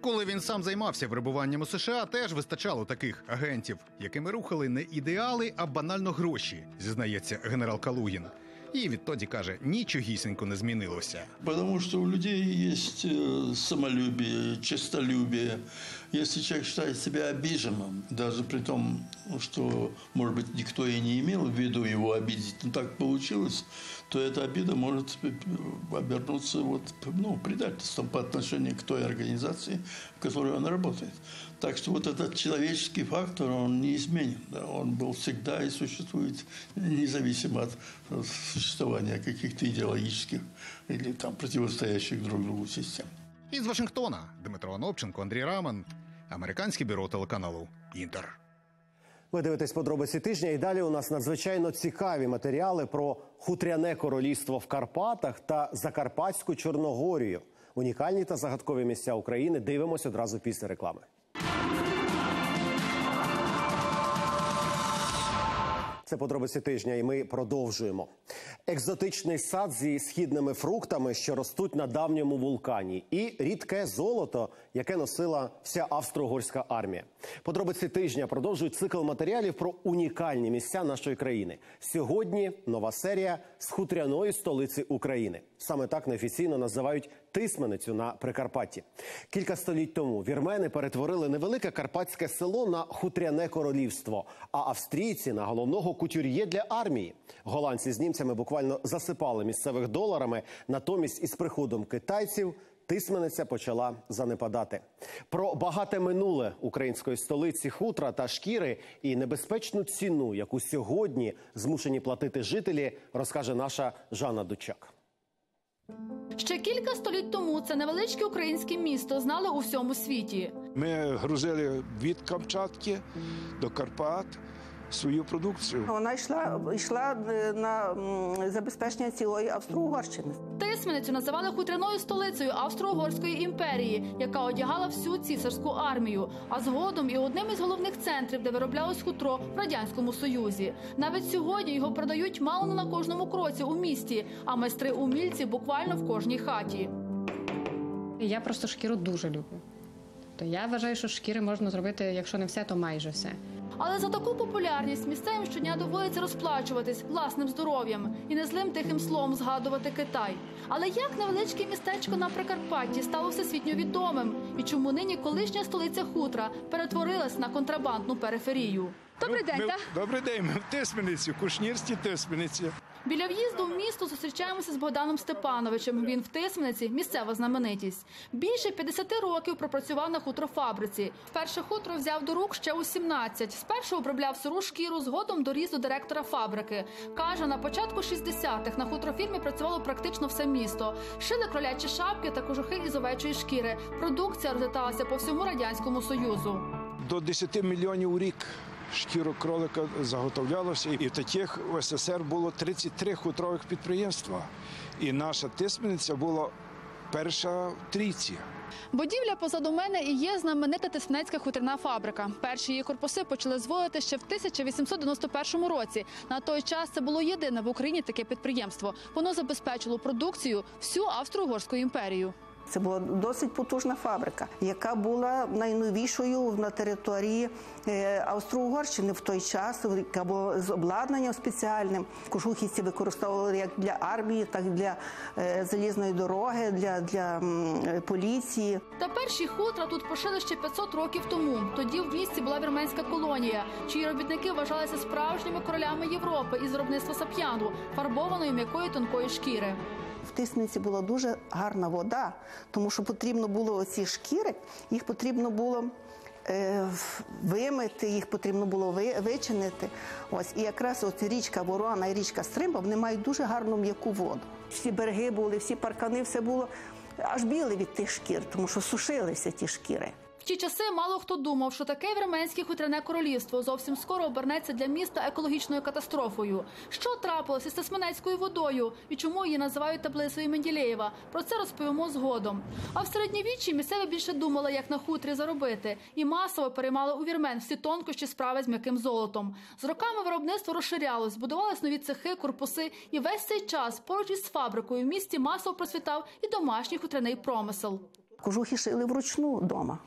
Коли він сам займався врабуванням у США, теж вистачало таких агентів, якими рухали не ідеали, а банально гроші, зізнається генерал Калугін. І відтоді каже, нічогісінько не змінилося. Потому что у людей есть э, самолюбие, честолюбие. Если человек считает себя обиженным, даже при том, что, может быть, никто и не имел в виду его обидеть, но так получилось, то эта обида может э, обернуться вот, ну, предательством по отношению к той организации, в которой он работает. Так что вот этот человеческий фактор, он неизменен. Да? Он был всегда и существует независимо от э, существования каких-то идеологических или там противостоящих друг другу систем. Із Вашингтона Дмитро Анопченко, Андрій Раман, американське бюро телеканалу Інтер. Ви дивитесь подробиці тижня, і далі у нас надзвичайно цікаві матеріали про хутряне королівство в Карпатах та Закарпатську Чорногорію. Унікальні та загадкові місця України дивимося одразу після реклами. Це подробиці тижня, і ми продовжуємо. Екзотичний сад зі східними фруктами, що ростуть на давньому вулкані, і рідке золото, яке носила вся австро-угорська армія. Подробиці тижня продовжують цикл матеріалів про унікальні місця нашої країни. Сьогодні нова серія з хутряної столиці України. Саме так неофіційно називають Тисменицю на Прикарпатті. Кілька століть тому вірмени перетворили невелике карпатське село на хутряне королівство, а австрійці на головного кутюр'є для армії. Голландці з німцями буквально засипали місцевих доларами. Натомість, із приходом китайців. Тисмениця почала занепадати про багате минуле української столиці хутра та шкіри і небезпечну ціну, яку сьогодні змушені платити жителі, розкаже наша Жанна Дучак. Ще кілька століть тому це невеличке українське місто знали у всьому світі. Ми грузили від Камчатки до Карпат свою продукцію. Вона йшла, йшла е, на забезпечення цілої Австро-Угорщини. Тисменицю називали хутряною столицею Австро-Угорської імперії, яка одягала всю цісарську армію, а згодом і одним із головних центрів, де вироблялось хутро в радянському союзі. Навіть сьогодні його продають мало не на кожному кроці у місті, а майстри умільці буквально в кожній хаті. Я просто шкіру дуже люблю. То я вважаю, що шкіри можна зробити, якщо не все, то майже все. Але за таку популярність місцевим щодня доводиться розплачуватись власним здоров'ям і не злим тихим словом згадувати Китай. Але як невеличке містечко на Прикарпатті стало всесвітньо відомим, і чому нині колишня столиця хутра перетворилась на контрабандну периферію? Добрий день, Ми- так? Добрий день. Ми в Тисмениці, в Кушнірській Тисмениці. Біля в'їзду в місто зустрічаємося з Богданом Степановичем. Він в Тисмениці місцева знаменитість. Більше 50 років пропрацював на хутрофабриці. Перше хутро взяв до рук ще у 17. Спершу обробляв сиру шкіру, згодом доріс до директора фабрики. Каже, на початку 60-х на хутрофірмі працювало практично все місто. Шили кролячі шапки та кожухи із овечої шкіри. Продукція розліталася по всьому радянському союзу. До 10 мільйонів у рік шкіру кролика заготовлялося. І в таких в СССР було 33 хутрових підприємства. І наша Тисмениця була перша в трійці. Будівля позаду мене і є знаменита Тиснецька хутряна фабрика. Перші її корпуси почали зводити ще в 1891 році. На той час це було єдине в Україні таке підприємство. Воно забезпечило продукцію всю Австро-Угорську імперію. Це була досить потужна фабрика, яка була найновішою на території е, Австро-Угорщини в той час, яка була з обладнанням спеціальним. Кожухи ці використовували як для армії, так і для е, залізної дороги, для, для поліції. Та перші хутра тут пошили ще 500 років тому. Тоді в місті була вірменська колонія, чиї робітники вважалися справжніми королями Європи із виробництва сап'яну, фарбованої м'якої тонкої шкіри. В тисниці була дуже гарна вода, тому що потрібно було оці шкіри, їх потрібно було е, вимити, їх потрібно було вичинити. Ось і якраз от річка Ворона і річка Стримба вони мають дуже гарну м'яку воду. Всі береги були, всі паркани, все було аж біле від тих шкір, тому що сушилися ті шкіри. Ті часи мало хто думав, що таке вірменське хутряне королівство зовсім скоро обернеться для міста екологічною катастрофою. Що трапилося з Тесменецькою водою і чому її називають таблицею Менділеєва? Про це розповімо згодом. А в середньовіччі місцеві більше думали, як на хутрі заробити, і масово переймали у вірмен всі тонкощі справи з м'яким золотом. З роками виробництво розширялось, будувались нові цехи, корпуси, і весь цей час поруч із фабрикою в місті масово процвітав і домашній хутряний промисел. Кожухи шили вручну вдома.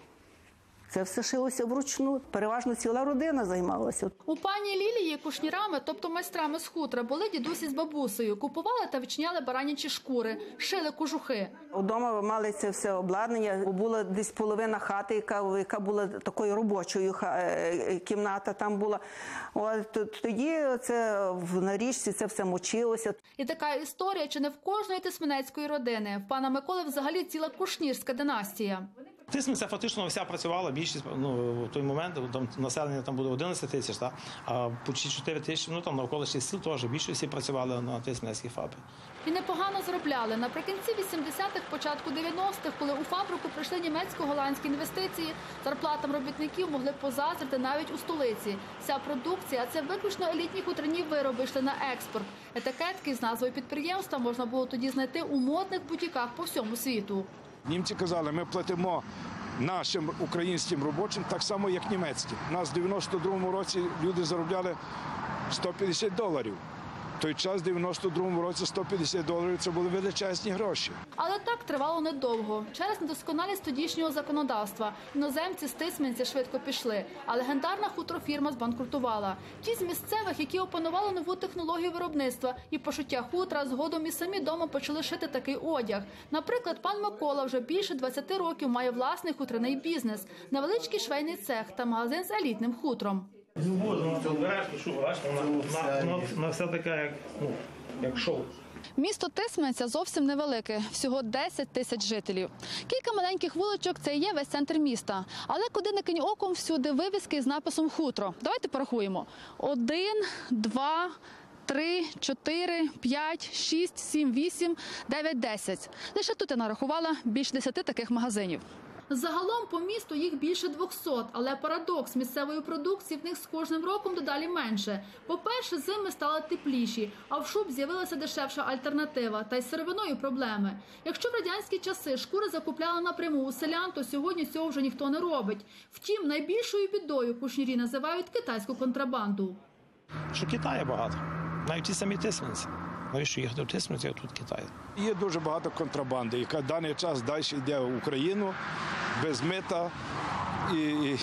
Це все шилося вручну. Переважно ціла родина займалася. У пані Лілії кушнірами, тобто майстрами з хутра, були дідусі з бабусею. Купували та відчиняли баранячі шкури, шили кожухи. Вдома мали це все обладнання. Була десь половина хати, яка, яка була такою робочою ха- е, кімната. Там була. От тоді це в на річці це все мочилося. І така історія чи не в кожної тисменецької родини. В пана Миколи взагалі ціла кушнірська династія. Тисниця фактично вся працювала, більшість ну, в той момент там населення там буде 11 тисяч, та? а почти 4 тисячі, ну там навколишніх сіл теж більше всі працювали на тисменецькій фабриці. І непогано заробляли. Наприкінці 80-х, початку 90-х, коли у фабрику прийшли німецько-голландські інвестиції, зарплатам робітників могли позазрити навіть у столиці. Ця продукція це виключно елітні хутряні вироби йшли на експорт. Етикетки з назвою підприємства можна було тоді знайти у модних бутіках по всьому світу. Німці казали, ми платимо нашим українським робочим так само, як німецьким. У нас в 92-му році люди заробляли 150 доларів. Той час, в 92-му році, 150 доларів це були величезні гроші. Але так тривало недовго. Через недосконалість тодішнього законодавства іноземці з тисменця швидко пішли, а легендарна хутрофірма збанкрутувала. Ті з місцевих, які опанували нову технологію виробництва і пошиття хутра, згодом і самі дома почали шити такий одяг. Наприклад, пан Микола вже більше 20 років має власний хутряний бізнес, невеличкий швейний цех та магазин з елітним хутром. На все таке, як, ну, як шоу. Місто Тисменця зовсім невелике, всього 10 тисяч жителів. Кілька маленьких вуличок це і є весь центр міста. Але куди не кинь оком, всюди вивіски з написом хутро. Давайте порахуємо: один, два. Три, чотири, п'ять, шість, сім, вісім, дев'ять, десять. Лише тут я нарахувала більше десяти таких магазинів. Загалом по місту їх більше 200, але парадокс місцевої продукції в них з кожним роком дедалі менше. По-перше, зими стали тепліші, а в шуб з'явилася дешевша альтернатива, та й сировиною проблеми. Якщо в радянські часи шкури закупляли напряму у селян, то сьогодні цього вже ніхто не робить. Втім, найбільшою бідою кушнірі називають китайську контрабанду. Що Китаю багато, навіть ті самі тисменці. Навіщо їхати в тисменці, а тут Китай? Є дуже багато контрабанди, яка в даний час далі йде в Україну без мита і, і,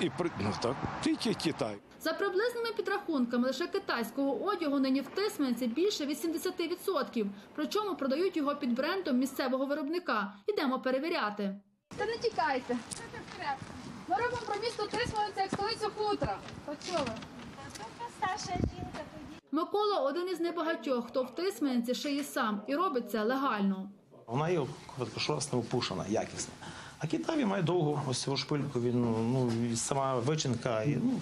і при- ну, так, тільки Китай. За приблизними підрахунками, лише китайського одягу нині в Тисменці більше 80%, причому продають його під брендом місцевого виробника. Ідемо перевіряти. Та не тікайте. Ми робимо про місто Тисменці як столицю хутра. Почули? Микола один із небагатьох, хто в Тисменці шиє сам і робить це легально. Вона є короткошорстна, опушена, якісна. А Китай має довгу ось цю шпильку, він ну, ну, сама вичинка, і ну,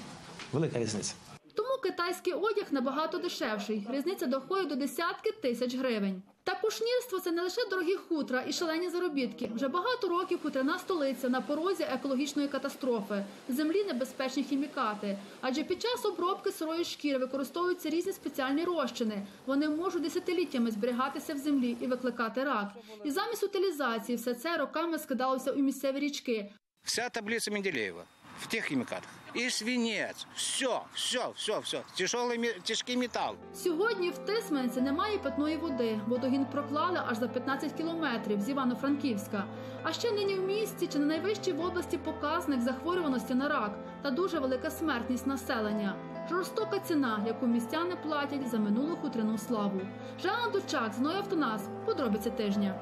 велика різниця. Тому китайський одяг набагато дешевший. Різниця доходить до десятки тисяч гривень. Та кушнірство це не лише дорогі хутра і шалені заробітки. Вже багато років хутряна столиця на порозі екологічної катастрофи. Землі небезпечні хімікати. Адже під час обробки сирої шкіри використовуються різні спеціальні розчини. Вони можуть десятиліттями зберігатися в землі і викликати рак. І замість утилізації все це роками скидалося у місцеві річки. Вся таблица Менделеева в тех химикатах. И свинец. Все, все, все, все. Тяжелый, ме- тяжкий металл. Сьогодні в Тисменці немає питної води. Водогін проклали аж за 15 кілометрів з Івано-Франківська. А ще нині в місті чи не найвищий в області показник захворюваності на рак та дуже велика смертність населення. Жорстока ціна, яку містяни платять за минулу хутряну славу. Жанна Дучак, Зноя Автонас. Подробиці тижня.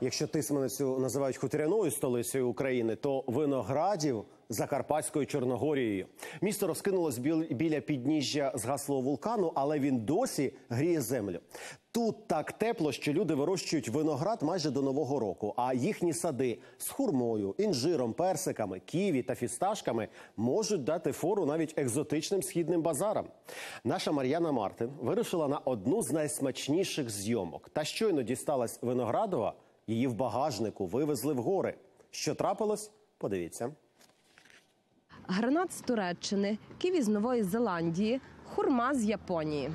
Якщо Тисменицю називають хуторяною столицею України, то виноградів Закарпатською Чорногорією. Місто розкинулось біля підніжжя згаслого вулкану, але він досі гріє землю. Тут так тепло, що люди вирощують виноград майже до нового року. А їхні сади з хурмою, інжиром, персиками, ківі та фісташками можуть дати фору навіть екзотичним східним базарам. Наша Мар'яна Мартин вирушила на одну з найсмачніших зйомок. Та щойно дісталась виноградова. Її в багажнику вивезли в гори. Що трапилось? Подивіться. Гранат з Туреччини, ківі з Нової Зеландії, хурма з Японії.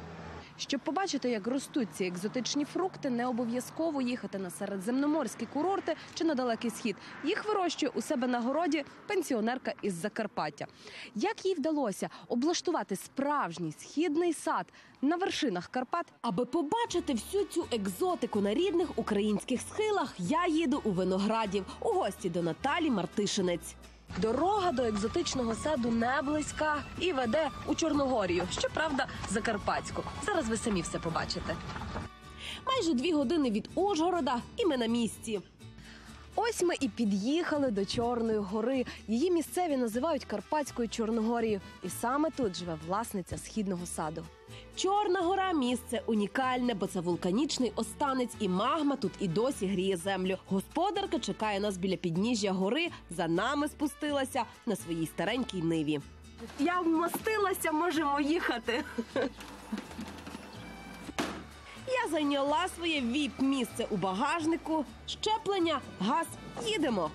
Щоб побачити, як ростуть ці екзотичні фрукти, не обов'язково їхати на середземноморські курорти чи на далекий схід. Їх вирощує у себе на городі пенсіонерка із Закарпаття. Як їй вдалося облаштувати справжній східний сад на вершинах Карпат, аби побачити всю цю екзотику на рідних українських схилах, я їду у виноградів у гості до Наталі Мартишинець. Дорога до екзотичного саду не близька і веде у Чорногорію, щоправда, Закарпатську. Зараз ви самі все побачите. Майже дві години від Ужгорода, і ми на місці. Ось ми і під'їхали до Чорної гори. Її місцеві називають Карпатською Чорногорією. І саме тут живе власниця східного саду. Чорна гора місце унікальне, бо це вулканічний останець, і магма тут і досі гріє землю. Господарка чекає нас біля підніжжя гори. За нами спустилася на своїй старенькій ниві. Я вмостилася, можемо їхати. Я зайняла своє віп-місце у багажнику. Щеплення, газ, їдемо.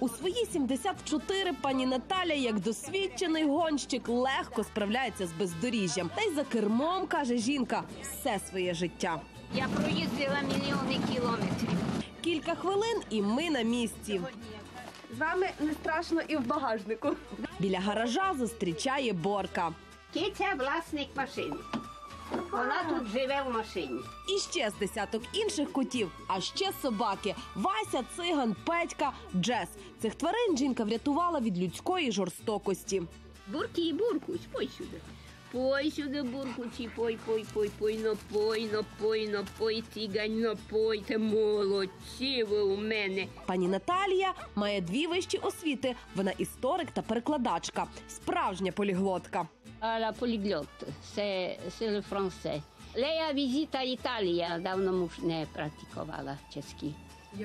У свої 74 пані Наталя, як досвідчений гонщик, легко справляється з бездоріжжям. Та й за кермом, каже жінка, все своє життя. Я проїздила мільйони кілометрів. Кілька хвилин, і ми на місці. З вами не страшно і в багажнику. Біля гаража зустрічає борка. Киця власник машини. Вона тут живе в машині. І ще з десяток інших котів, а ще собаки Вася, циган, Петька, Джес. Цих тварин жінка врятувала від людської жорстокості. Бурки, буркусь, пой сюди. Пой сюди, буркучі, пой, пой, пой, пой, напой, напой, напой, цігань, напойте, молодці ви у мене. Пані Наталія має дві вищі освіти. Вона історик та перекладачка, справжня поліглотка. la polyglotte, c'est le français. Leja vizita Italia, dawno mu nie la czeski.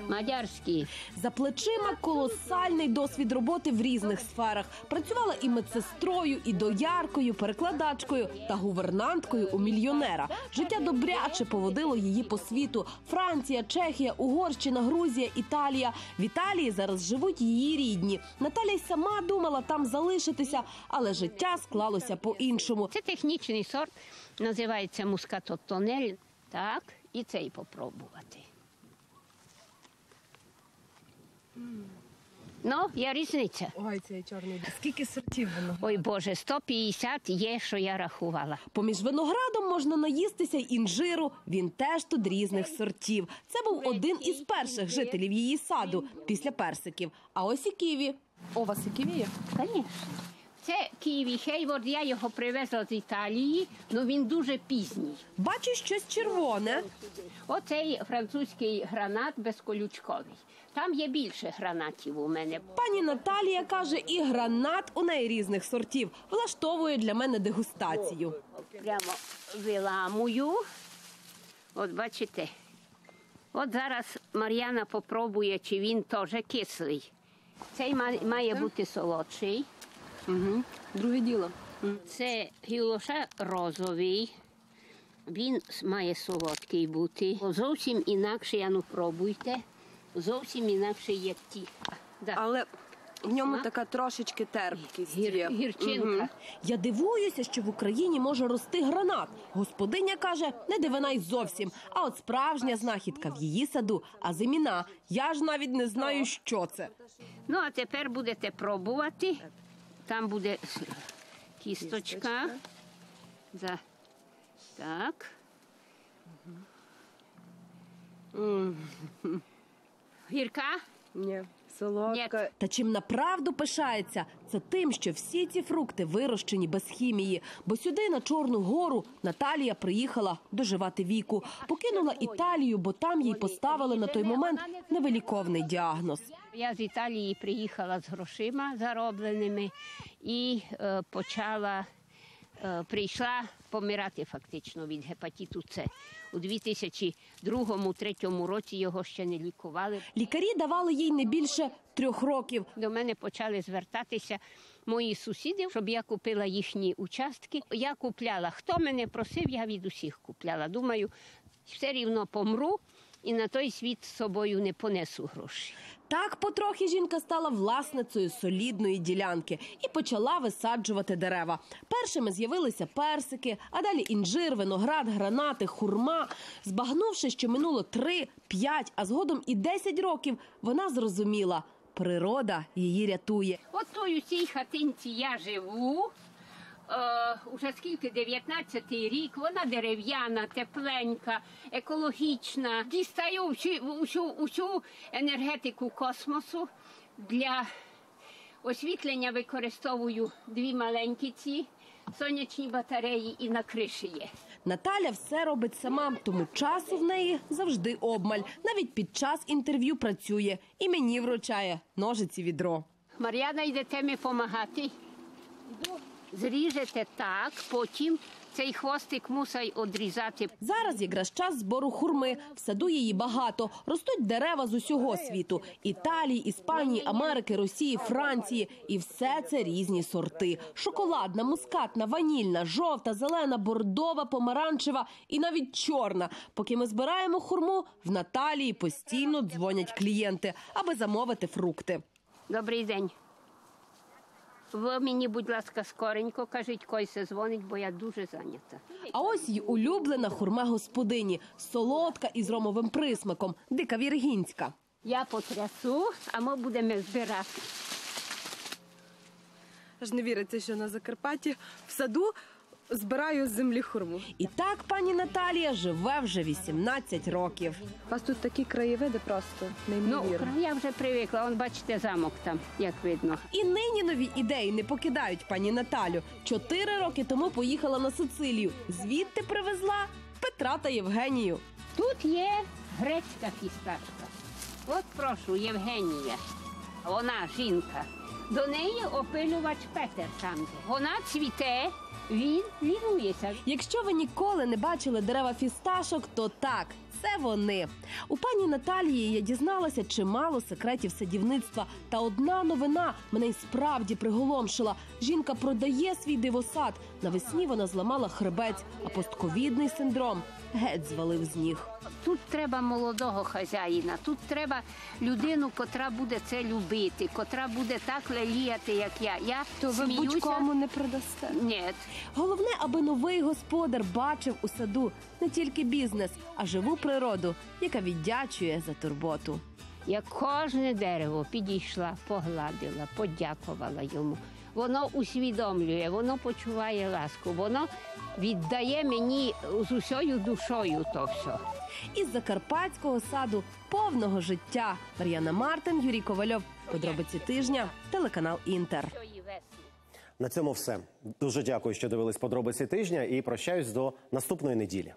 Мадярський. За плечима колосальний досвід роботи в різних сферах. Працювала і медсестрою, і дояркою, перекладачкою та гувернанткою у мільйонера. Життя добряче поводило її по світу. Франція, Чехія, Угорщина, Грузія, Італія. В Італії зараз живуть її рідні. Наталя й сама думала там залишитися, але життя склалося по-іншому. Це технічний сорт, називається мускатотонель. Так, і цей попробувати. Ну, є різниця. Ой, цей чорний. Скільки сортів воно? Ой, Боже, 150 є, що я рахувала. Поміж виноградом можна наїстися й інжиру. Він теж тут різних сортів. Це був один із перших жителів її саду після персиків. А ось і ківі. У вас і ківі є? Звісно. Це Києві Хейворд, я його привезла з Італії, але він дуже пізній. Бачу щось червоне. Оцей французький гранат безколючковий. Там є більше гранатів у мене. Пані Наталія каже, і гранат у неї різних сортів влаштовує для мене дегустацію. Прямо виламую. От бачите. От зараз Мар'яна попробує, чи він теж кислий. Цей має бути солодший. Угу. Друге діло. Це гілоша розовий. Він має солодкий бути. Зовсім інакше, а ну пробуйте. Зовсім інакше є ті. Да. Але в ньому така трошечки терпкість Гір- є. гірчинка. Мгм. Я дивуюся, що в Україні може рости гранат. Господиня каже, не дивина й зовсім. А от справжня знахідка в її саду, а зиміна. Я ж навіть не знаю, що це. Ну, а тепер будете пробувати. Там буде с- кісточка. За... Так. Гірка? Ні, Солодка. Та чим направду пишається, це тим, що всі ці фрукти вирощені без хімії. Бо сюди, на Чорну гору, Наталія приїхала доживати віку. Покинула Італію, бо там їй поставили на той момент невиліковний діагноз. Я з Італії приїхала з грошима заробленими і е, почала, е, прийшла помирати фактично від гепатиту С. У 2002-2003 році його ще не лікували. Лікарі давали їй не більше трьох років. До мене почали звертатися мої сусіди, щоб я купила їхні участки. Я купляла. Хто мене просив, я від усіх купляла. Думаю, все рівно помру і на той світ з собою не понесу гроші. Так потрохи жінка стала власницею солідної ділянки і почала висаджувати дерева. Першими з'явилися персики, а далі інжир, виноград, гранати, хурма. Збагнувши, що минуло три, п'ять, а згодом і 10 років, вона зрозуміла, природа її рятує. От той у цій хатинці я живу. Е, уже скільки 19-й рік, вона дерев'яна, тепленька, екологічна. Дістаю всю, усю, усю енергетику космосу. Для освітлення використовую дві маленькі ці сонячні батареї і на криші є. Наталя все робить сама, тому часу в неї завжди обмаль. Навіть під час інтерв'ю працює і мені вручає ножиці відро. Мар'яна, йдете ми допомагати. Зріжете так, потім цей хвостик мусить одрізати. Зараз якраз час збору хурми. В саду її багато. Ростуть дерева з усього світу: Італії, Іспанії, Америки, Росії, Франції. І все це різні сорти: шоколадна, мускатна, ванільна, жовта, зелена, бордова, помаранчева і навіть чорна. Поки ми збираємо хурму, в Наталії постійно дзвонять клієнти, аби замовити фрукти. Добрий день. Ви мені, будь ласка, скоренько кажіть, койся дзвонить, бо я дуже зайнята. А ось й улюблена хурма господині, солодка із ромовим присмаком, дика віргінська. Я потрясу, а ми будемо збирати. Аж не віриться, що на Закарпатті в саду збираю з землі хурму. І так пані Наталія живе вже 18 років. У вас тут такі краєвиди просто Ну, я вже привикла. Он бачите замок там, як видно. І нині нові ідеї не покидають пані Наталю. Чотири роки тому поїхала на Сицилію. Звідти привезла Петра та Євгенію. Тут є грецька фісташка. От прошу, Євгенія. Вона жінка. До неї опилювач Петер там. є. Вона цвіте, він лінується. Якщо ви ніколи не бачили дерева фісташок, то так. Це вони у пані Наталії. Я дізналася чимало секретів садівництва. Та одна новина мене й справді приголомшила. Жінка продає свій дивосад. Навесні вона зламала хребець, а постковідний синдром геть звалив з ніг. Тут треба молодого хазяїна, тут треба людину, котра буде це любити, котра буде так леліяти, як я. Я То ви сміюся. будь-кому не продасте. Ні. Головне, аби новий господар бачив у саду не тільки бізнес, а живу природу, яка віддячує за турботу. Я кожне дерево підійшла, погладила, подякувала йому. Воно усвідомлює, воно почуває ласку, воно віддає мені з усією душою то все. Із закарпатського саду повного життя Мар'яна Мартин, Юрій Ковальов. Подробиці тижня, телеканал Інтер. На цьому все. Дуже дякую, що дивились подробиці тижня і прощаюсь до наступної неділі.